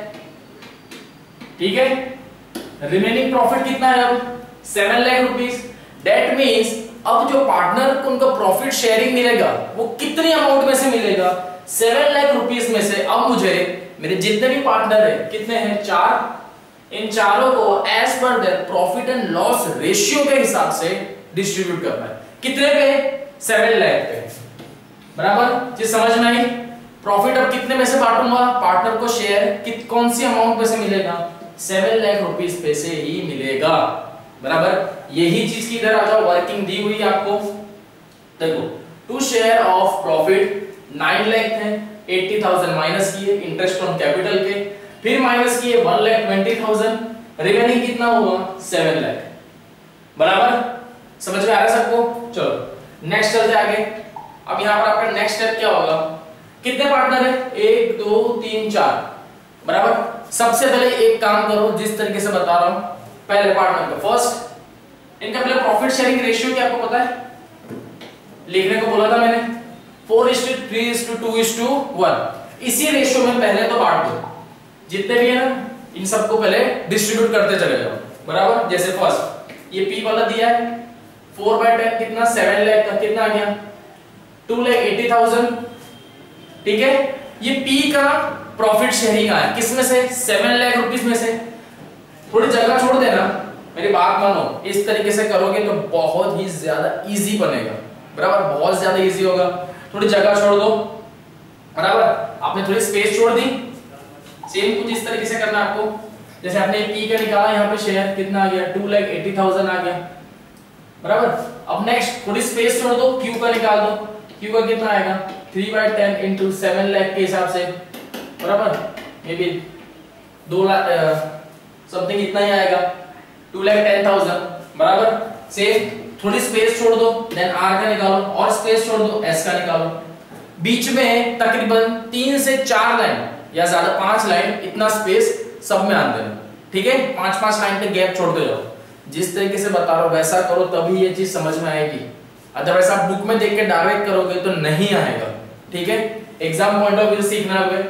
ठीक है? रिमेनिंग प्रॉफिट कितना है अब seven lakh rupees that means अब जो पार्टनर को उनका प्रॉफिट शेयरिंग मिलेगा, वो कितनी अमाउंट में से मिलेगा? सेवन लाख रुपीज़ में से अब मुझे, मेरे जितने भी पार्टनर है, कितने हैं? चार। इन चारों को as per their profit and loss ratio के हिसाब से डिस्ट्रीब्यूट करना है। कितने पे? सेवन लाख पे। बराबर? जी, समझ में आई? प्रॉफिट अब कितने में से बांटूँगा? पार्टनर को शेयर कौन सी अमाउंट में से मिलेगा? सेवन लाख रुपीज़ पे से ही मिलेगा। बराबर? यही चीज़ की इधर आ जाओ वर्किंग दी हुई आपको। देखो to share of profit nine lakh थे एट्टी थाउज़ेंड माइनस किए इंटरेस्ट ऑन कैपिटल के। फिर माइनस किए one lakh twenty thousand remaining कितना हुआ? सेवन लाख बराबर? समझ में आ रहा है सबको? चलो नेक्स्ट चलते आगे। अब यहाँ पर आपका नेक्स्ट स्टेप क्या होगा? कितने पार्टनर है? एक, दो, तीन, चार। बराबर? सबसे पहले एक काम करो, जिस तरीके से बता रहा हूँ। पहले पार्टनर का फ़र्स्ट इनका पहले प्रॉफिट शेयरिंग रेशियो क्या आपको पता है? लिखने को बोला था मैंने। Four is to three is to two is to one इसी रेशियो में पहले तो बांट दो। जितने भी है ना, इन सबको पहले डिस्ट्रीब्यूट करते चले जाओ। बराबर? जैसे फ़र्स्ट ये पी वाला दिया है। फोर बाय टेन कितना? सेवन लैख का कितना आ गया? टू लैख एटी थाउज़ेंड ठीक है? ये पी का प्रॉफिट शेयरिंग आया। किसमें से? सेवन लाख रुपीस में से। थोड़ी जगह छोड़ देना। मेरी बात मानो, इस तरीके से करोगे तो बहुत ही ज़्यादा इजी बनेगा। बराबर, बहुत ज़्यादा इजी होगा। थोड़ी जगह छोड़ दो। बराबर, आपने थोड़ी स्पेस छोड़ दी। सेम कुछ इस तरीके से करना आपको। जैसे आपने पी का निकाला, यहाँ पे शेयर कितना आ गया? टू लैख एटी थाउज़ेंड आ गया। बराबर, अब नेक्स्ट थोड़ी स्पेस छोड़ दो। क्यू का निकाल दो। क्यू का कितना आएगा? Three by ten into seven lakh के हिसाब से, बराबर? मे बी दो लाख समथिंग इतना ही आएगा। टू लैख टेन थाउज़ेंड बराबर? सेम थोड़ी स्पेस छोड़ दो देन आर का निकालो, और स्पेस छोड़ दो एस का निकालो। बीच में तकरीबन तीन से चार लाइन या ज़्यादा पाँच लाइन इतना स्पेस सब में आन देना ठीक है? पाँच पाँच लाइन के गैप छोड़ते जाओ। जिस तरीके से बता रहा हूँ, वैसा करो, तभी ये चीज़ समझ में आएगी। अदरवाइज़ आप बुक में देख के डायरेक्ट करोगे तो नहीं आएगा। ठीक है? एग्ज़ाम पॉइंट ऑफ़ व्यू सीखना है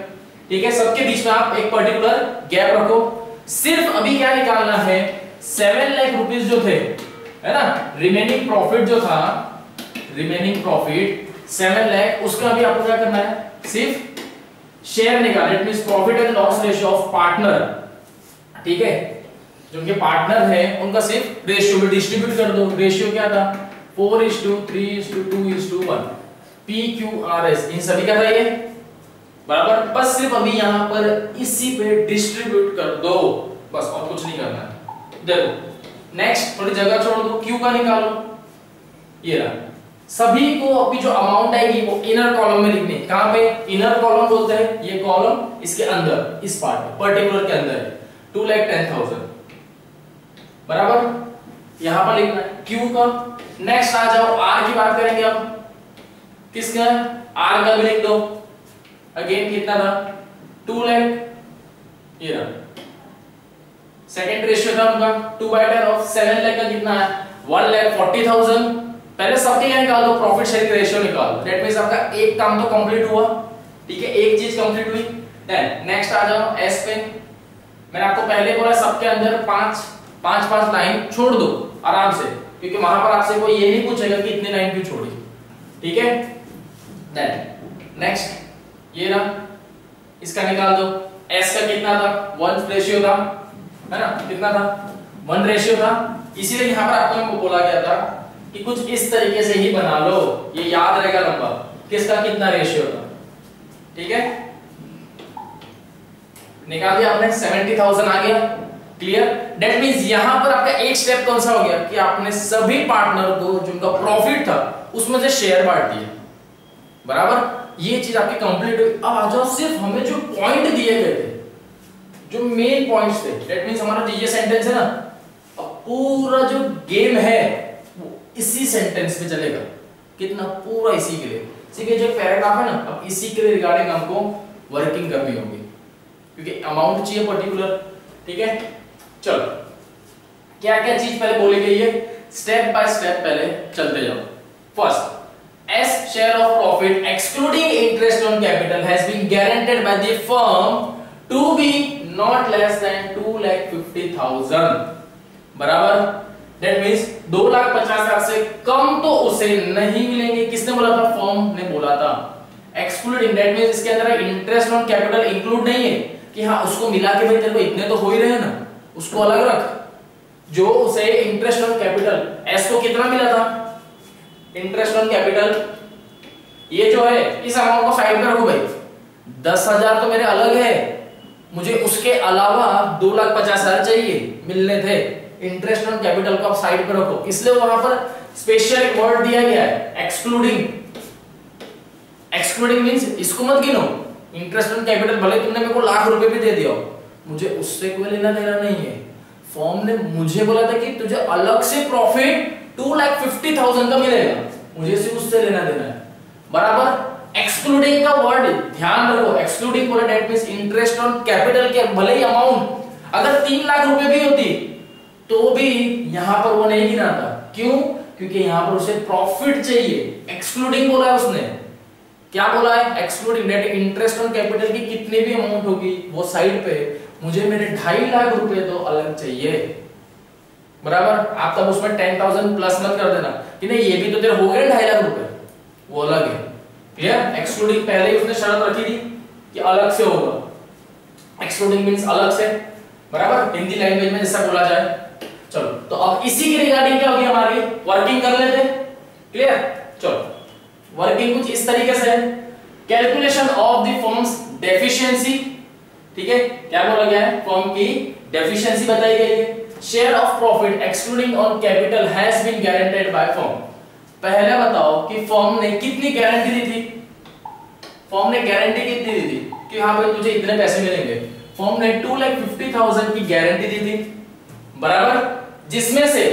ठीक है? सबके बीच में आप एक पर्टिकुलर गैप रखो। सिर्फ़ अभी क्या निकालना है? सेवन लाख रुपीज़ जो थे, है ना? रिमेनिंग प्रॉफिट जो था रिमेनिंग प्रॉफिट सेवन लैख उसका भी आपको क्या करना है? सिर्फ़ शेयर निकालना it mean profit and loss ratio of partner ठीक है? जो उनके पार्टनर है, उनका सिर्फ़ रेशियो में डिस्ट्रीब्यूट कर दो। रेशियो क्या था? Four is to three is to two is to one P Q R S इन सभी का था ये? बराबर? बस सिर्फ़ अभी यहाँ पर इसी पे डिस्ट्रीब्यूट कर दो। बस, और कुछ नहीं करना। देखो नेक्स्ट थोड़ी जगह छोड़ दो। क्यू का निकालो। ये रहा। सभी को अभी जो अमाउंट आएगी वो इनर कॉलम में लिखनी कहाँ पे? इनर कॉलम बोलते हैं। ये कॉलम इसके अंदर, इस पार्ट पर्टिकुलर के अंदर है। टू लैख टेन थाउज़ेंड बराबर? यहाँ पर लिखना है। क्यू का। नेक्स्ट आ जाओ। आर की बात करेंगे अब किसका? आर का भी लिख दो। अगेन कितना था? टू लैख ये रहा। सेकेंड रेशियो था उनका। Two by ten of seven lakh का कितना है? वन लैख फोर्टी थाउज़ेंड पहले सबके यहाँ निकाल दो प्रॉफिट शेयरिंग रेशियो निकाल दो। दैट मींस आपका एक काम तो कंप्लीट हुआ। ठीक है, एक चीज़ कंप्लीट हुई। देन नेक्स्ट आ जाओ एस पे। मैंने आपको पहले बोला सबके अंदर पाँच पाँच पाँच लाइन छोड़ दो, आराम से। क्योंकि वहाँ पर आपसे कोई ये नहीं पूछेगा कि इतने लाइन क्यों छोड़ी। ठीक है? देन नेक्स्ट ये रहा इसका निकाल दो। एस का कितना था? वन रेशियो था। है ना? कितना था? वन रेशियो था। इसीलिए यहाँ पर आपको बोला गया था कि कुछ इस तरीके से ही बना लो। ये याद रहेगा लंबा किसका कितना रेशियो था? ठीक है? निकाल दिया आपने। सेवेंटी थाउज़ेंड आ गया। क्लियर डेट मीन यहाँ पर आपका एक स्टेप कौन सा हो गया कि आपने सभी पार्टनर को, जिनका प्रॉफिट था, उसमें से शेयर बांट दिया। बराबर? ये चीज़ आपकी कंप्लीट हुई। अब आ जाओ, सिर्फ़ हमें जो पॉइंट दिए गए थे, जो मेन पॉइंट्स थे डेट मीन्स हमारा जो ये सेंटेंस है ना, अब पूरा जो गेम है, वो इसी सेंटेंस में चलेगा। कितना? पूरा इसी के लिए। इसी के जो पैराग्राफ है ना, अब इसी के लिए रिगार्डिंग हमको वर्किंग करनी होगी। क्योंकि अमाउंट चाहिए पर्टिकुलर ठीक है? चलो। क्या क्या चीज़ पहले बोली गई है? स्टेप बाय स्टेप पहले चलते जाओ। First S share of profit excluding interest on capital has been guaranteed by the firm to be not less than two lakh fifty thousand बराबर? दैट मींस दो लाख पचास हज़ार से कम तो उसे नहीं मिलेंगे। किसने बोला था? फर्म ने बोला था। एक्सक्लूडिंग दैट मींस इसके अंदर इंटरेस्ट ऑन कैपिटल इंक्लूड नहीं है। कि हाँ उसको मिला के भाई तेरे को इतने तो हो ही रहे ना। उसको अलग रख। जो उसे इंटरेस्ट ऑन कैपिटल एस को कितना मिला था? Interest on capital. ये जो है, इस अमाउंट को साइड में रखो भाई। दस हज़ार तो मेरे अलग है। मुझे उसके अलावा दो लाख पचास हज़ार चाहिए, मिलने थे। इंटरेस्ट ऑन कैपिटल को आप साइड पे रखो। इसलिए वहाँ पर स्पेशल वर्ड दिया गया है एक्सक्लूडिंग एक्सक्लूडिंग मींस इसको मत गिनो। इंटरेस्ट ऑन कैपिटल भले तुमने मेरे को लाख रुपए भी दे दिया मुझे उससे कोई लेना देना नहीं है। फॉर्म ने मुझे बोला था कि तुझे अलग से profit two lakh fifty thousand का मिलेगा। मुझे सिर्फ़ उससे लेना देना है। बराबर? एक्सक्लूडिंग का वर्ड ध्यान रखो एक्सक्लूडिंग बोला that means interest on capital के भले ही अमाउंट अगर तीन लाख रुपए भी होती तो भी यहाँ पर वो नहीं गिना था क्यों? क्योंकि यहाँ पर उसे प्रॉफिट चाहिए। एक्सक्लूडिंग बोला है उसने। क्या बोला है? Excluding net interest on capital की कितनी भी अमाउंट होगी, वो साइड पे मुझे मेरे ढाई लाख रुपए तो अलग चाहिए। बराबर? आप तब उसमें टेन थाउज़ेंड प्लस मत कर देना। कि नहीं, ये भी तो तेरे हो गए ढाई लाख रुपए। वो अलग है। क्लियर एक्सक्लूडिंग पहले ही उसने शर्त रखी थी कि अलग से होगा। एक्सक्लूडिंग मींस अलग से। बराबर? हिंदी लैंग्वेज में जैसा बोला जाए। चलो तो अब इसी के रिगार्डिंग क्या होगी हमारी? वर्किंग कर लेते। क्लियर चलो वर्किंग कुछ इस तरीके से है। Calculation of the firm's deficiency ठीक है? क्या बोला गया है? फॉर्म की डेफिशिएंसी बताई गई है। Share of profit excluding on capital has been guaranteed by firm पहले बताओ कि फॉर्म ने कितनी गारंटी दी थी? फॉर्म ने गारंटी कितनी दी थी? कि हाँ भाई, तुझे इतने पैसे मिलेंगे। फॉर्म ने टू लाख फिफ्टी थाउज़ेंड की गारंटी दी थी। बराबर? जिसमें से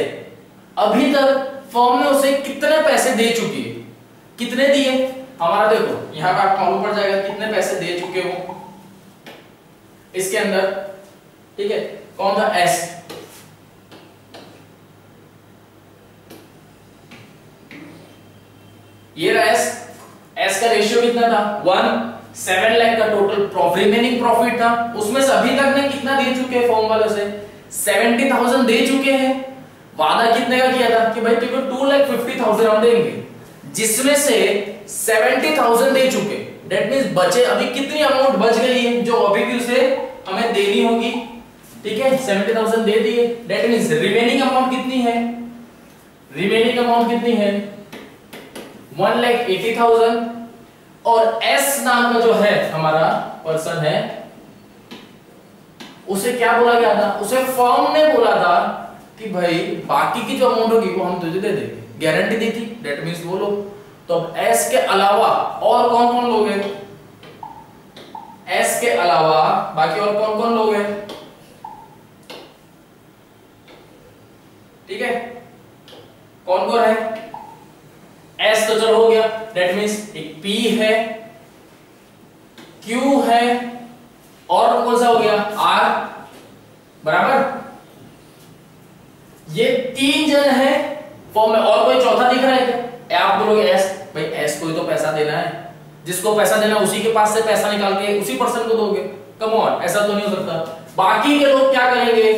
अभी तक फॉर्म ने उसे कितने पैसे दे चुकी है? कितने दिए? हमारा देखो, यहाँ पर मालूम पड़ जाएगा, कितने पैसे दे चुके हो? इसके अंदर, ठीक है? कौन था? एस ये रहा एस एस का रेशियो कितना था? वन सेवन लाख का टोटल रिमेनिंग प्रॉफिट था। उसमें से अभी तक ने कितना दे चुके हैं फॉर्म वाले से? सेवेंटी थाउज़ेंड दे चुके हैं। वादा कितने का किया था? कि भाई तेरे को टू लाख फिफ्टी थाउज़ेंड हम देंगे। जिसमें से सेवेंटी थाउज़ेंड दे चुके। डेट मीन बचे, अभी कितनी अमाउंट बच गई है, जो अभी भी उसे हमें देनी होगी? ठीक है सेवेंटी थाउज़ेंड दे दिए। डेट मीन रिमेनिंग अमाउंट कितनी है? रिमेनिंग अमाउंट कितनी है? वन लैख एटी थाउज़ेंड और एस नाम का जो है, हमारा पर्सन है, उसे क्या बोला गया था? उसे फॉर्म ने बोला था कि भाई, बाकी की जो अमाउंट होगी, वो हम तुझे दे देंगे। गारंटी दी थी। डेट मीन वो लोग तो अब एस के अलावा और कौन कौन लोग हैं? एस के अलावा बाकी और कौन कौन लोग हैं? ठीक है? कौन कौन है? एस तो चलो हो गया। डेट मीन्स एक पी है क्यू है, और कौन सा हो गया? आर बराबर? ये तीन जन है फॉर्म में और कोई चौथा दिख रहा है क्या? आप बोलोगे एस भाई एस को तो पैसा देना है। जिसको पैसा देना उसी के पास से पैसा निकाल के उसी पर्सन को दोगे। कम ऑन ऐसा तो नहीं हो सकता। बाकी के लोग क्या करेंगे?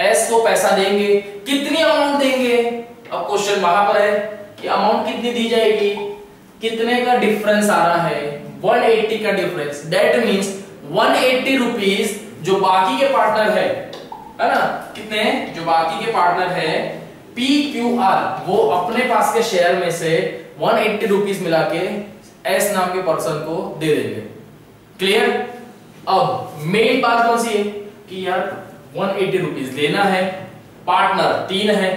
एस को पैसा देंगे। कितनी अमाउंट देंगे? अब क्वेश्चन वहाँ पर है। कि अमाउंट कितनी दी जाएगी? कितने का डिफरेंस आ रहा है? 180 का डिफरेंस दैट मींस 180 रुपीस जो बाकी के पार्टनर है है ना? कितने? जो बाकी के पार्टनर है पी क्यू आर वो अपने पास के शेयर में से 180 रुपीस मिला के एस नाम के पर्सन को दे देंगे. क्लियर अब मेन बात कौन सी है? कि यार 180 एट्टी रुपीज़ लेना है पार्टनर तीन है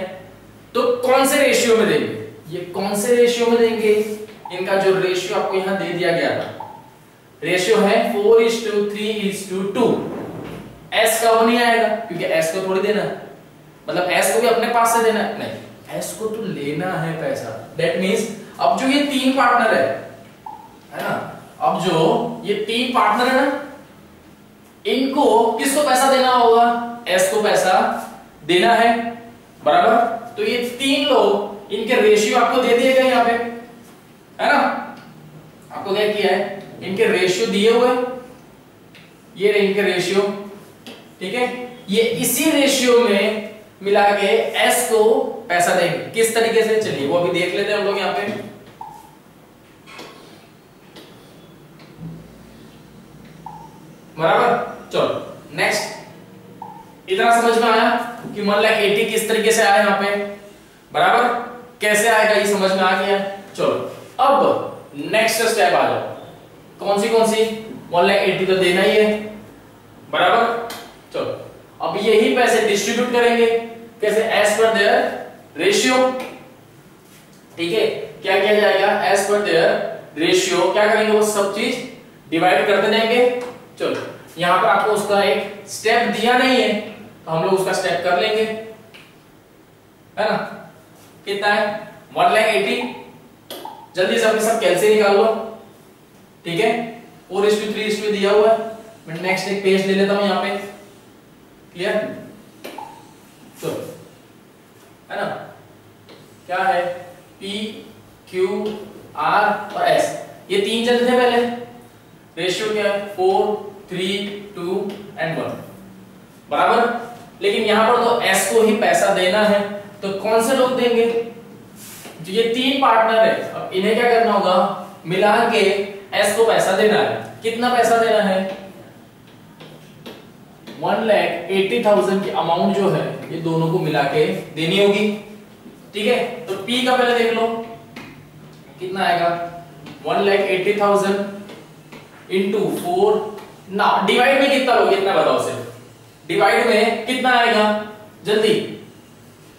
तो कौन से रेशियो में देंगे? ये कौन से रेशियो में देंगे? इनका जो रेशियो आपको यहाँ दे दिया गया था। रेशियो है four is to three is to two S का वो नहीं आएगा, क्योंकि एस को थोड़ी देना मतलब एस को भी अपने पास से देना नहीं एस को तो लेना है पैसा। दैट मीन्स अब जो ये तीन पार्टनर है है ना? अब जो ये तीन पार्टनर है ना, इनको किसको पैसा देना होगा? एस को पैसा देना है। बराबर? तो ये तीन लोग इनके रेशियो आपको दे दिए गए यहाँ पे। है ना? आपको क्या किया है? इनके रेशियो दिए हुए। ये रहे इनके रेशियो ठीक है? ये इसी रेशियो में मिला के एस को पैसा देंगे। किस तरीके से? चलिए, वो अभी देख लेते हैं हम लोग यहाँ पे। बराबर? चलो नेक्स्ट इतना समझ में आया कि वन लाख एटी किस तरीके से आया यहाँ पे। बराबर? कैसे आएगा ये समझ में आ गया? चलो, अब नेक्स्ट स्टेप आ जाओ। कौन सी कौन सी? वन तो देना ही है। बराबर? चलो, अब यही पैसे डिस्ट्रीब्यूट करेंगे। कैसे? एज पर देयर रेशियो ठीक है? क्या किया जाएगा? एज पर देयर रेशियो क्या करेंगे वो सब चीज़? डिवाइड करते जाएँगे चलो, यहाँ पर आपको उसका एक स्टेप दिया नहीं है तो हम लोग उसका स्टेप कर लेंगे। है ना? कितना है? वन लैख एटी जल्दी से अपने सब कैलसी निकाल। लो ठीक है? फोर इस थ्री इस दिया हुआ है। मैं नेक्स्ट एक पेज ले लेता हूँ यहाँ पे। क्लियर तो है ना? क्या है? P, Q, R और S ये तीन जन थे पहले। रेशियो क्या है? Four three two and one बराबर? लेकिन यहाँ पर तो S को ही पैसा देना है। तो कौन से लोग देंगे? जो ये तीन पार्टनर है, अब इन्हें क्या करना होगा? मिला के S को पैसा देना है। कितना पैसा देना है? वन लैख एटी थाउज़ेंड की अमाउंट जो है, ये दोनों को मिला के देनी होगी। ठीक है? तो पी का पहले देख लो। कितना आएगा? One lakh eighty thousand into four ना डिवाइड में कितना लोगे? इतना बताओ सिर्फ़। डिवाइड में कितना आएगा? जल्दी।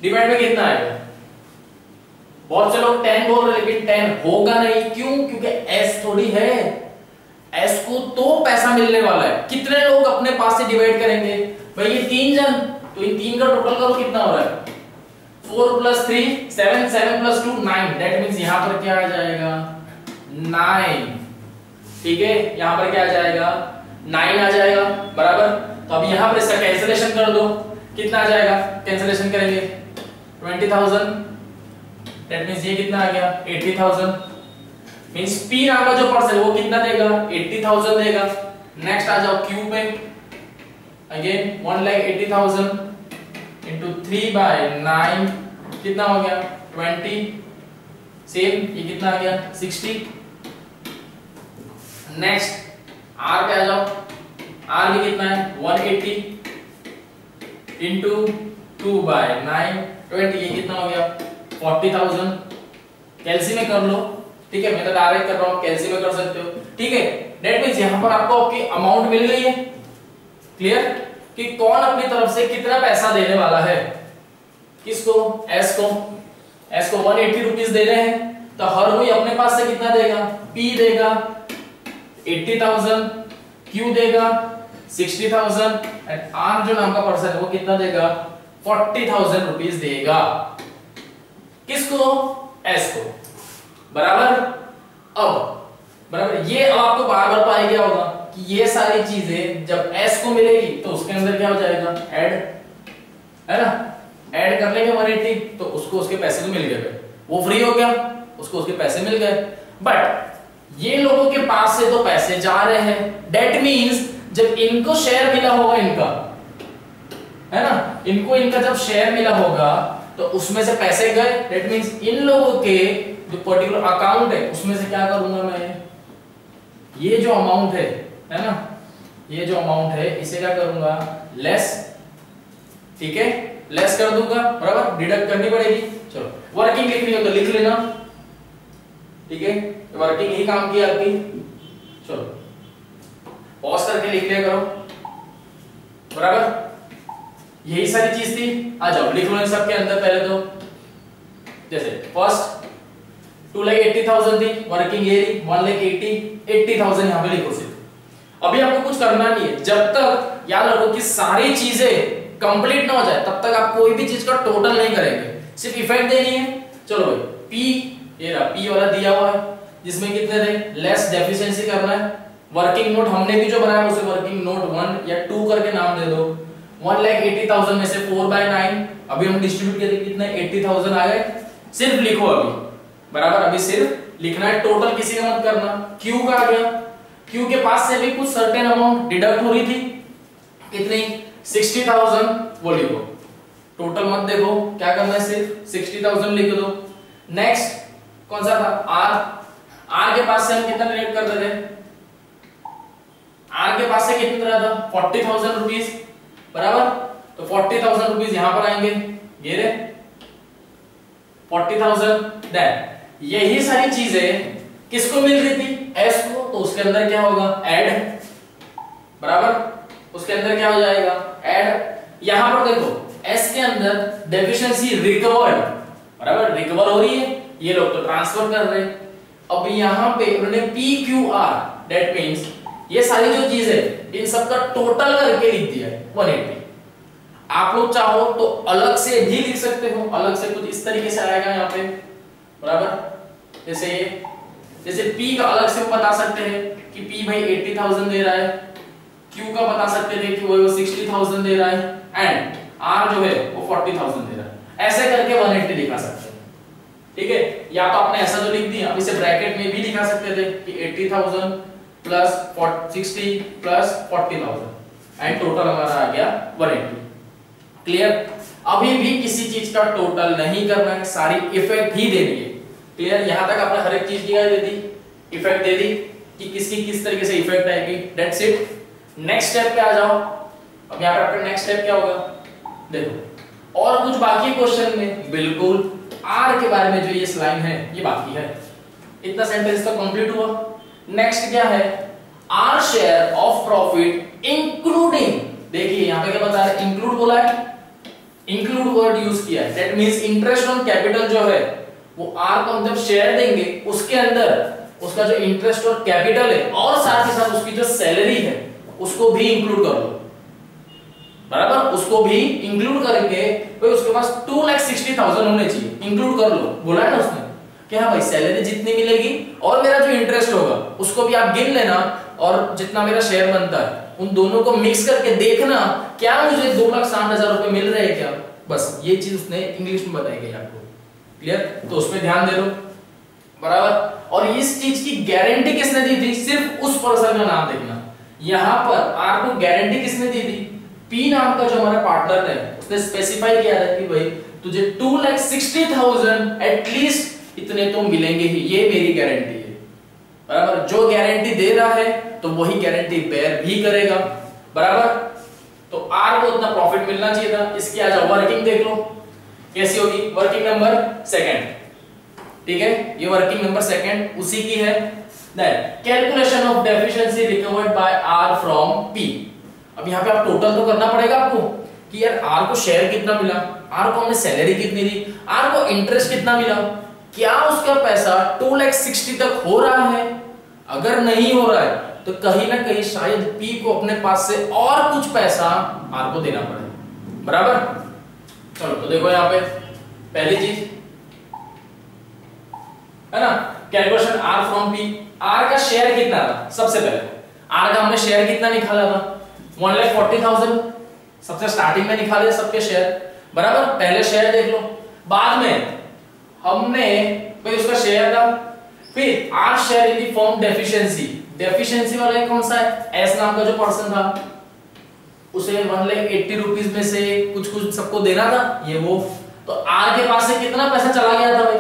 डिवाइड में कितना आएगा? बहुत से लोग टेन बोल रहे लेकिन टेन होगा नहीं। क्यों? क्योंकि एस थोड़ी है। एस को तो पैसा मिलने वाला है। कितने लोग अपने पास से डिवाइड करेंगे? भाई, ये तीन जन तो इन तीन का टोटल करो, कितना हो रहा है? Four plus three seven seven plus two nine that means यहाँ पर क्या आ जाएगा? नाइन ठीक है? यहाँ पर क्या आ जाएगा? नाइन आ जाएगा। बराबर? तो अब यहाँ पर इसका कैंसिलेशन कर दो। कितना आ जाएगा? कैंसिलेशन करेंगे। Twenty thousand. डेट मीन्स ये कितना आ गया? Eighty thousand. मींस P नाम का जो पर्सन वो कितना देगा? 80000 देगा। नेक्स्ट आ जाओ Q पे। अगेन 1 लाख 80000 इनटू 3 बाय 9 कितना हो गया? 20 सेम ये कितना आ गया? 60 नेक्स्ट R पे आ जाओ। R भी कितना है? 180 इनटू 2 बाय 9 20 ये कितना हो गया? 40000 कैलसी में कर लो। ठीक है, मैं तो डायरेक्ट कर रहा हूँ कैलसी में कर सकते हो। ठीक है डेट मींस यहाँ पर आपको आपकी अमाउंट मिल गई है। क्लियर कि कौन अपनी तरफ़ से कितना पैसा देने वाला है? किसको? एस को। एस को वन एट्टी रुपीज़ दे रहे हैं। तो हर कोई अपने पास से कितना देगा? पी देगा। एट्टी थाउज़ेंड क्यू देगा। सिक्सटी थाउज़ेंड एंड आर जो नाम का पर्सन है, वो कितना देगा? फोर्टी थाउज़ेंड रुपीज़ देगा। किसको? एस को। बराबर? अब, बराबर। ये अब आपको बार बार पाया गया होगा कि ये सारी चीज़ें जब एस को मिलेगी तो उसके अंदर क्या हो जाएगा? ऐड है ना? ऐड कर लेंगे 180 तो उसको उसके पैसे तो मिल गए वो फ्री हो गया, उसको उसके पैसे मिल गए। बट ये लोगों के पास से तो पैसे जा रहे हैं। डेट मींस जब इनको शेयर मिला होगा इनका है ना? इनको इनका जब शेयर मिला होगा तो उसमें से पैसे गए। डेट मींस इन लोगों के जो पर्टिकुलर अकाउंट है, उसमें से क्या करूँगा मैं? ये जो अमाउंट है है ना? ये जो अमाउंट है, इसे क्या करूँगा? लेस ठीक है? लेस कर दूँगा, बराबर? डिडक्ट करनी पड़ेगी। चलो वर्किंग लिखनी हो तो लिख लेना। ठीक है? वर्किंग ही काम किया आपकी चलो पॉज करके लिख लिया करो। बराबर? यही सारी चीज़ थी। आ जाओ, लिख लो सबके अंदर पहले तो। जैसे first two lakh eighty thousand थी वर्किंग ये one lakh eighty eighty thousand यहाँ पे लिखो सिर्फ़। अभी आपको कुछ करना नहीं है। जब तक याद रखो कि सारी चीज़ें कंप्लीट ना हो जाए, तब तक आप कोई भी चीज़ का टोटल नहीं करेंगे। सिर्फ़ इफ़ेक्ट देनी है। चलो भाई पी ये रहा पी वाला दिया हुआ है, जिसमें कितने थे? लेस डेफिशिएंसी करना है। वर्किंग नोट हमने भी जो बनाया, उसे वर्किंग नोट वन या टू करके नाम दे दो। वन लाख एटी थाउज़ेंड में से फोर बाय नाइन अभी हम डिस्ट्रीब्यूट किए कितने? एट्टी थाउज़ेंड आ गए। सिर्फ़ लिखो अभी। बराबर, अभी सिर्फ़ लिखना है। टोटल किसी का मत करना। क्यू का आ गया। क्यू के पास से भी कुछ सर्टेन अमाउंट डिडक्ट हो रही थी। कितनी? सिक्सटी थाउज़ेंड वो लिखो। टोटल मत देखो। क्या करना है सिर्फ़? सिक्सटी थाउज़ेंड लिख दो। नेक्स्ट कौन सा था? आर आर के पास से हम कितना डिडक्ट कर रहे थे? आर के पास से कितना था? फोर्टी थाउज़ेंड रुपीज़ बराबर? तो फोर्टी थाउज़ेंड रुपीज़ यहाँ पर आएँगे। ये रे फोर्टी थाउज़ेंड देन यही सारी चीज़ें किसको मिल रही थी? एस को। तो उसके अंदर क्या होगा? एड बराबर? उसके अंदर क्या हो जाएगा? एड यहाँ पर देखो एस के अंदर डेफिशिएंसी रिकवर्ड बराबर? रिकवर हो रही है। ये लोग तो ट्रांसफ़र कर रहे। हैं अब यहाँ पे उन्होंने P Q R that means ये सारी जो चीज़ है इन सब का टोटल करके लिख दिया है 180 आप लोग चाहो तो अलग से भी लिख सकते हो अलग से कुछ इस तरीके से आएगा यहाँ पे। बराबर? जैसे जैसे P का अलग से बता सकते हैं कि P भाई 80,000 दे रहा है Q का बता सकते थे कि वो 60,000 दे रहा है एंड R जो है वो 40,000 दे रहा है। ऐसे करके 180 लिखा सकते हैं। ठीक है? या तो आपने ऐसा जो लिख दिया अब इसे ब्रैकेट में भी लिखा सकते थे कि 80,000 प्लस 60 प्लस 40,000 एंड टोटल हमारा आ गया 180 क्लियर अभी भी किसी चीज़ का टोटल नहीं करना है सारी इफ़ेक्ट ही देनी है. क्लियर यहाँ तक आपने हर एक चीज़ की दे दी. इफ़ेक्ट दे दी कि किसकी किस तरीके से इफ़ेक्ट आएगी. दैट्स इट नेक्स्ट स्टेप पे आ जाओ. अब यहाँ पे आपका नेक्स्ट स्टेप क्या होगा? देखो और कुछ बाकी क्वेश्चन में बिल्कुल आर के बारे में जो ये स्लाइड है ये बाकी है. इतना सेंटेंस तो कंप्लीट हुआ. नेक्स्ट क्या है? R share of profit including देखिए यहाँ पे क्या बता रहा इंक्लूड बोला है। इंक्लूड वर्ड यूज़ किया है। That means interest on capital जो है, वो आर को हम जब शेयर देंगे, उसके अंदर उसका जो इंटरेस्ट और कैपिटल है, और साथ ही साथ उसकी जो सैलरी है, उसको भी इंक्लूड कर लो। बराबर? उसको भी इंक्लूड करके भाई उसके पास टू लाख सिक्सटी थाउज़ेंड होने चाहिए। इंक्लूड कर लो। बोला है ना उसने? कि हाँ भाई सैलरी जितनी मिलेगी और मेरा जो इंटरेस्ट होगा, उसको भी आप गिन लेना और जितना मेरा शेयर बनता है, उन दोनों को मिक्स करके देखना, क्या मुझे दो लाख साठ हज़ार रुपए मिल रहे हैं क्या? बस, ये चीज़ उसने इंग्लिश में बताई गई आपको। क्लियर तो उसमें ध्यान दे लो। बराबर? और इस चीज़ की गारंटी किसने दी थी? सिर्फ़ उस पर्सन का नाम देखना। यहाँ पर आपको गारंटी किसने दी थी? पी नाम का जो हमारा पार्टनर है, उसने स्पेसिफाई किया था कि भाई, तुझे two lakh sixty thousand at least इतने तो मिलेंगे ही, ये मेरी गारंटी है। बराबर? जो गारंटी दे रहा है तो वही गारंटी बेयर भी करेगा। बराबर? तो आर को उतना प्रॉफिट मिलना चाहिए था, इसकी आज वर्किंग देख लो। कैसी होगी? वर्किंग नंबर सेकंड ठीक है? ये वर्किंग नंबर सेकंड उसी की है। Calculation of deficiency recovered by R from P अब यहाँ पे आप टोटल तो करना पड़ेगा आपको कि यार आर को शेयर कितना मिला? आर को हमने सैलरी कितनी दी? आर को इंटरेस्ट कितना मिला? क्या उसका पैसा टू लैख सिक्सटी तक हो रहा है? अगर नहीं हो रहा है तो कहीं ना कहीं शायद पी को अपने पास से और कुछ पैसा आर को देना पड़े। बराबर? चलो तो देखो यहाँ पे, पहली चीज़, है ना? Calculation R from P R का शेयर कितना था? सबसे पहले। आर का हमने शेयर कितना निकाला था? वन लैख फोर्टी थाउज़ेंड सबसे स्टार्टिंग में निकाले सबके शेयर बराबर? पहले शेयर देख लो। बाद में हमने भाई उसका शेयर था फिर R share in the firm deficiency deficiency वाला कौन सा है? एस नाम का जो पर्सन था, उसे वन लाख एट्टी रुपीज़ में से कुछ कुछ सबको देना था, ये वो। तो आर के पास से कितना पैसा चला गया था भाई?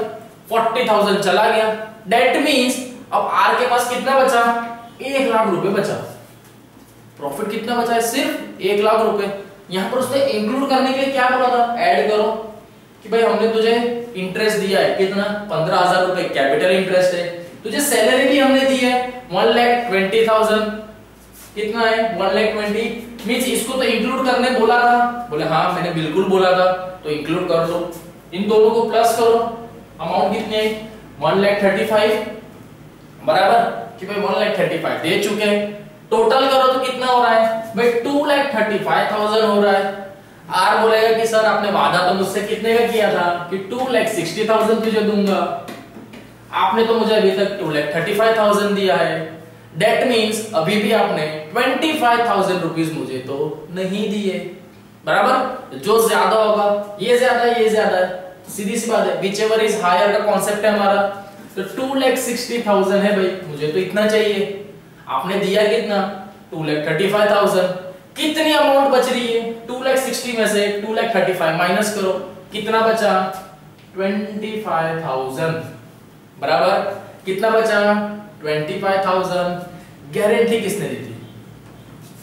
फोर्टी थाउज़ेंड चला गया। डेट मीन्स अब आर के पास कितना बचा? एक लाख रुपए बचा। प्रॉफिट कितना बचा है? सिर्फ़ एक लाख रुपए। यहाँ पर उसने इंक्लूड करने के लिए क्या बोला था? ऐड करो। कि भाई हमने तुझे इंटरेस्ट दिया है। कितना? पंद्रह हज़ार रुपए। कैपिटल इंटरेस्ट है। तुझे सैलरी भी हमने दी है वन लैख ट्वेंटी थाउज़ेंड कितना है? वन लैख ट्वेंटी मीन्स इसको तो इंक्लूड करने बोला था। बोले हाँ मैंने बिल्कुल बोला था। तो इंक्लूड कर लो इन दोनों को प्लस करो। अमाउंट कितनी वन लैख थर्टी फाइव बराबर? कि भाई वन लैख थर्टी फाइव दे चुके हैं। टोटल करो तो कितना हो रहा है? भाई two lakh thirty five thousand हो रहा है। आर बोलेगा कि सर, आपने वादा तो मुझसे कितने का किया था? कि टू लैख सिक्सटी थाउज़ेंड तुझे दूँगा। आपने तो मुझे अभी तक two lakh thirty five thousand दिया है। डेट मीन्स अभी भी आपने ट्वेंटी फाइव थाउज़ेंड रुपीज़ मुझे तो नहीं दिए। बराबर? जो ज़्यादा होगा, ये ज़्यादा ये ज़्यादा। है सीधी सी बात है विच एवर इज़ हायर का कॉन्सेप्ट है हमारा। तो टू लैख सिक्सटी थाउज़ेंड है भाई, मुझे तो इतना चाहिए। आपने दिया कितना? Two lakh thirty five thousand कितनी अमाउंट बच रही है? टू लैख सिक्सटी में से two lakh thirty five minus करो। कितना बचा? ट्वेंटी फाइव थाउज़ेंड बराबर? कितना बचा? ट्वेंटी फाइव थाउज़ेंड गारंटी किसने दी थी?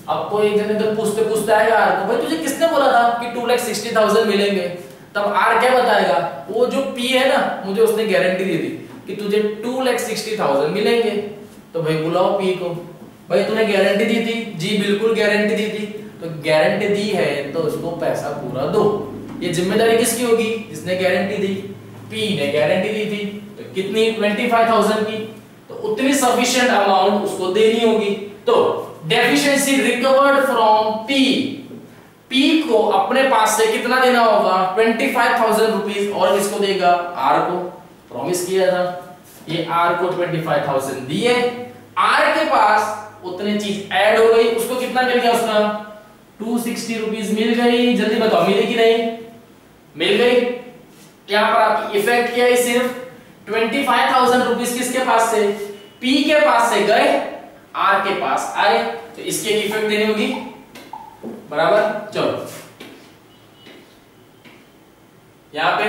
अब कोई एक जने तो पूछते पूछते आएगा आर को भाई तुझे किसने बोला था कि टू लैख सिक्सटी थाउज़ेंड मिलेंगे? तब आर क्या बताएगा? वो जो पी है ना, मुझे उसने गारंटी दी थी कि तुझे टू लैख सिक्सटी थाउज़ेंड मिलेंगे। तो भाई बुलाओ पी को। भाई तूने गारंटी दी थी? जी, बिल्कुल गारंटी दी थी। तो गारंटी दी है तो उसको पैसा पूरा दो। ये ज़िम्मेदारी किसकी होगी? जिसने गारंटी दी। पी ने गारंटी दी थी तो कितनी? ट्वेंटी फाइव थाउज़ेंड की। तो उतनी सफिशियंट अमाउंट उसको देनी होगी। तो deficiency recovered from P P को अपने पास से कितना देना होगा? ट्वेंटी फाइव थाउज़ेंड रुपीज़ और किसको देगा? आर को। प्रॉमिस किया था। ये आर को ट्वेंटी फाइव थाउज़ेंड दिए। आर के पास उतनी चीज़ ऐड हो गई। उसको कितना मिल गया उसका? टू सिक्सटी रुपीज़ मिल गई। जल्दी बताओ, मिली कि नहीं? मिल गई? यहाँ पर आपकी इफ़ेक्ट क्या है सिर्फ़? ट्वेंटी फाइव थाउज़ेंड रुपीज़ किसके पास से? पी के पास से गए? आर के पास। आए तो इसके इफ़ेक्ट देनी होगी। बराबर? चलो। यहाँ पे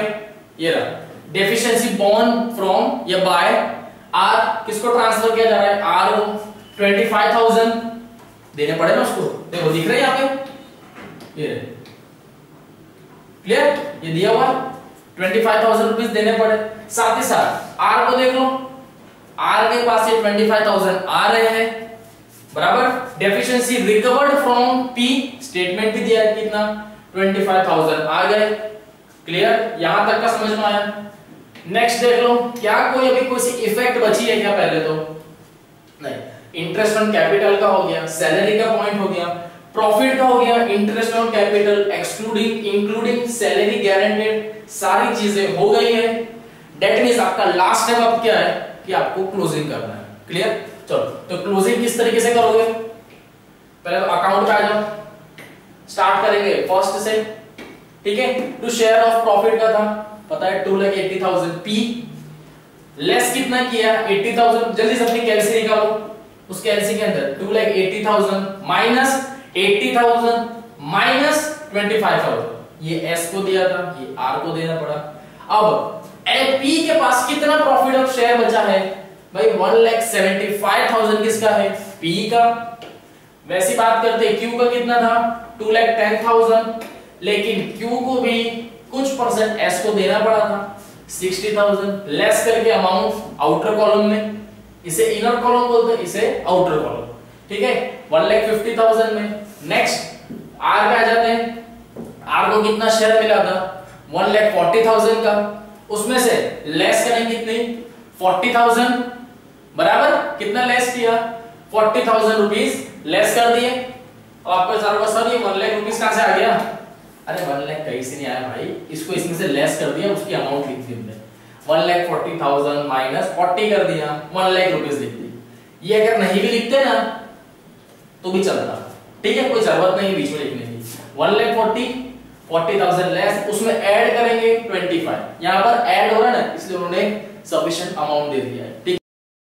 ये रहा। डेफिशिएंसी बॉर्न फ्रॉम या बाय आर किसको ट्रांसफ़र किया जा रहा है? आर ट्वेंटी फाइव थाउज़ेंड देने पड़े ना उसको? देखो, दिख रहे हैं यहाँ पे। ये क्लियर ये दिया हुआ ट्वेंटी फाइव थाउज़ेंड रुपीज़ देने पड़े। साथ ही साथ आर को देख लो। आर के पास ये ट्वेंटी फाइव थाउज़ेंड आ रहे हैं। बराबर? Deficiency recovered from P statement भी दिया है कितना? ट्वेंटी फाइव थाउज़ेंड आ गए। क्लियर यहाँ तक का समझ में आया। नेक्स्ट देख लो। क्या कोई अभी कोई सी इफ़ेक्ट बची है क्या पहले तो? नहीं। इंटरेस्ट ऑन कैपिटल का हो गया सैलरी का पॉइंट हो गया प्रॉफिट का हो गया interest on capital excluding including salary guaranteed सारी चीज़ें हो गई है। डेट मींस आपका लास्ट स्टेप अब क्या है कि आपको क्लोजिंग करना है। क्लियर चलो तो क्लोजिंग किस तरीके से करोगे? पहले तो अकाउंट पे आ जाओ। स्टार्ट करेंगे फ़र्स्ट से। ठीक है? टू शेयर ऑफ़ प्रॉफिट का था। पता है two lakh eighty thousand P less कितना किया? एट्टी थाउज़ेंड जल्दी से अपनी कैलसी निकालो। उसके एलसी के अंदर two lakh eighty thousand minus eighty thousand minus twenty five thousand ये एस को दिया था, ये आर को देना पड़ा। अब पी के पास कितना प्रॉफिट ऑफ़ शेयर बचा है? भाई one lakh seventy five thousand किसका है? पी का। वैसी बात करते क्यू का कितना था? टू लैख टेन थाउज़ेंड लेकिन क्यू को भी कुछ परसेंट एस को देना पड़ा था सिक्सटी थाउज़ेंड लेस करके अमाउंट आउटर कॉलम में। इसे इनर कॉलम बोलते हैं, इसे आउटर कॉलम ठीक है? वन लैख फिफ्टी थाउज़ेंड में। नेक्स्ट आर पे आ जाते हैं। आर को कितना शेयर मिला था? वन लैख फोर्टी थाउज़ेंड का। उसमें से लेस करेंगे कितनी? फोर्टी थाउज़ेंड बराबर? कितना लेस किया? फोर्टी थाउज़ेंड रुपीज़ लेस कर दिए। अब आपको सारा सर ये वन लाख रुपीज़ कहाँ से आ गया? अरे वन लाख कहीं से नहीं आया भाई। इसको इसमें से लेस कर दिया, उसकी अमाउंट लिख दी हमने। One lakh forty thousand minus forty कर दिया वन लाख रुपीज़ लिख दी। ये अगर नहीं भी लिखते ना तो भी चलता। ठीक है, कोई ज़रूरत नहीं बीच में लिखने की। One lakh forty forty thousand less उसमें ऐड करेंगे ट्वेंटी फाइव यहाँ पर ऐड हो रहा है ना, इसलिए उन्होंने सफिशियंट अमाउंट दे दिया है। ठीक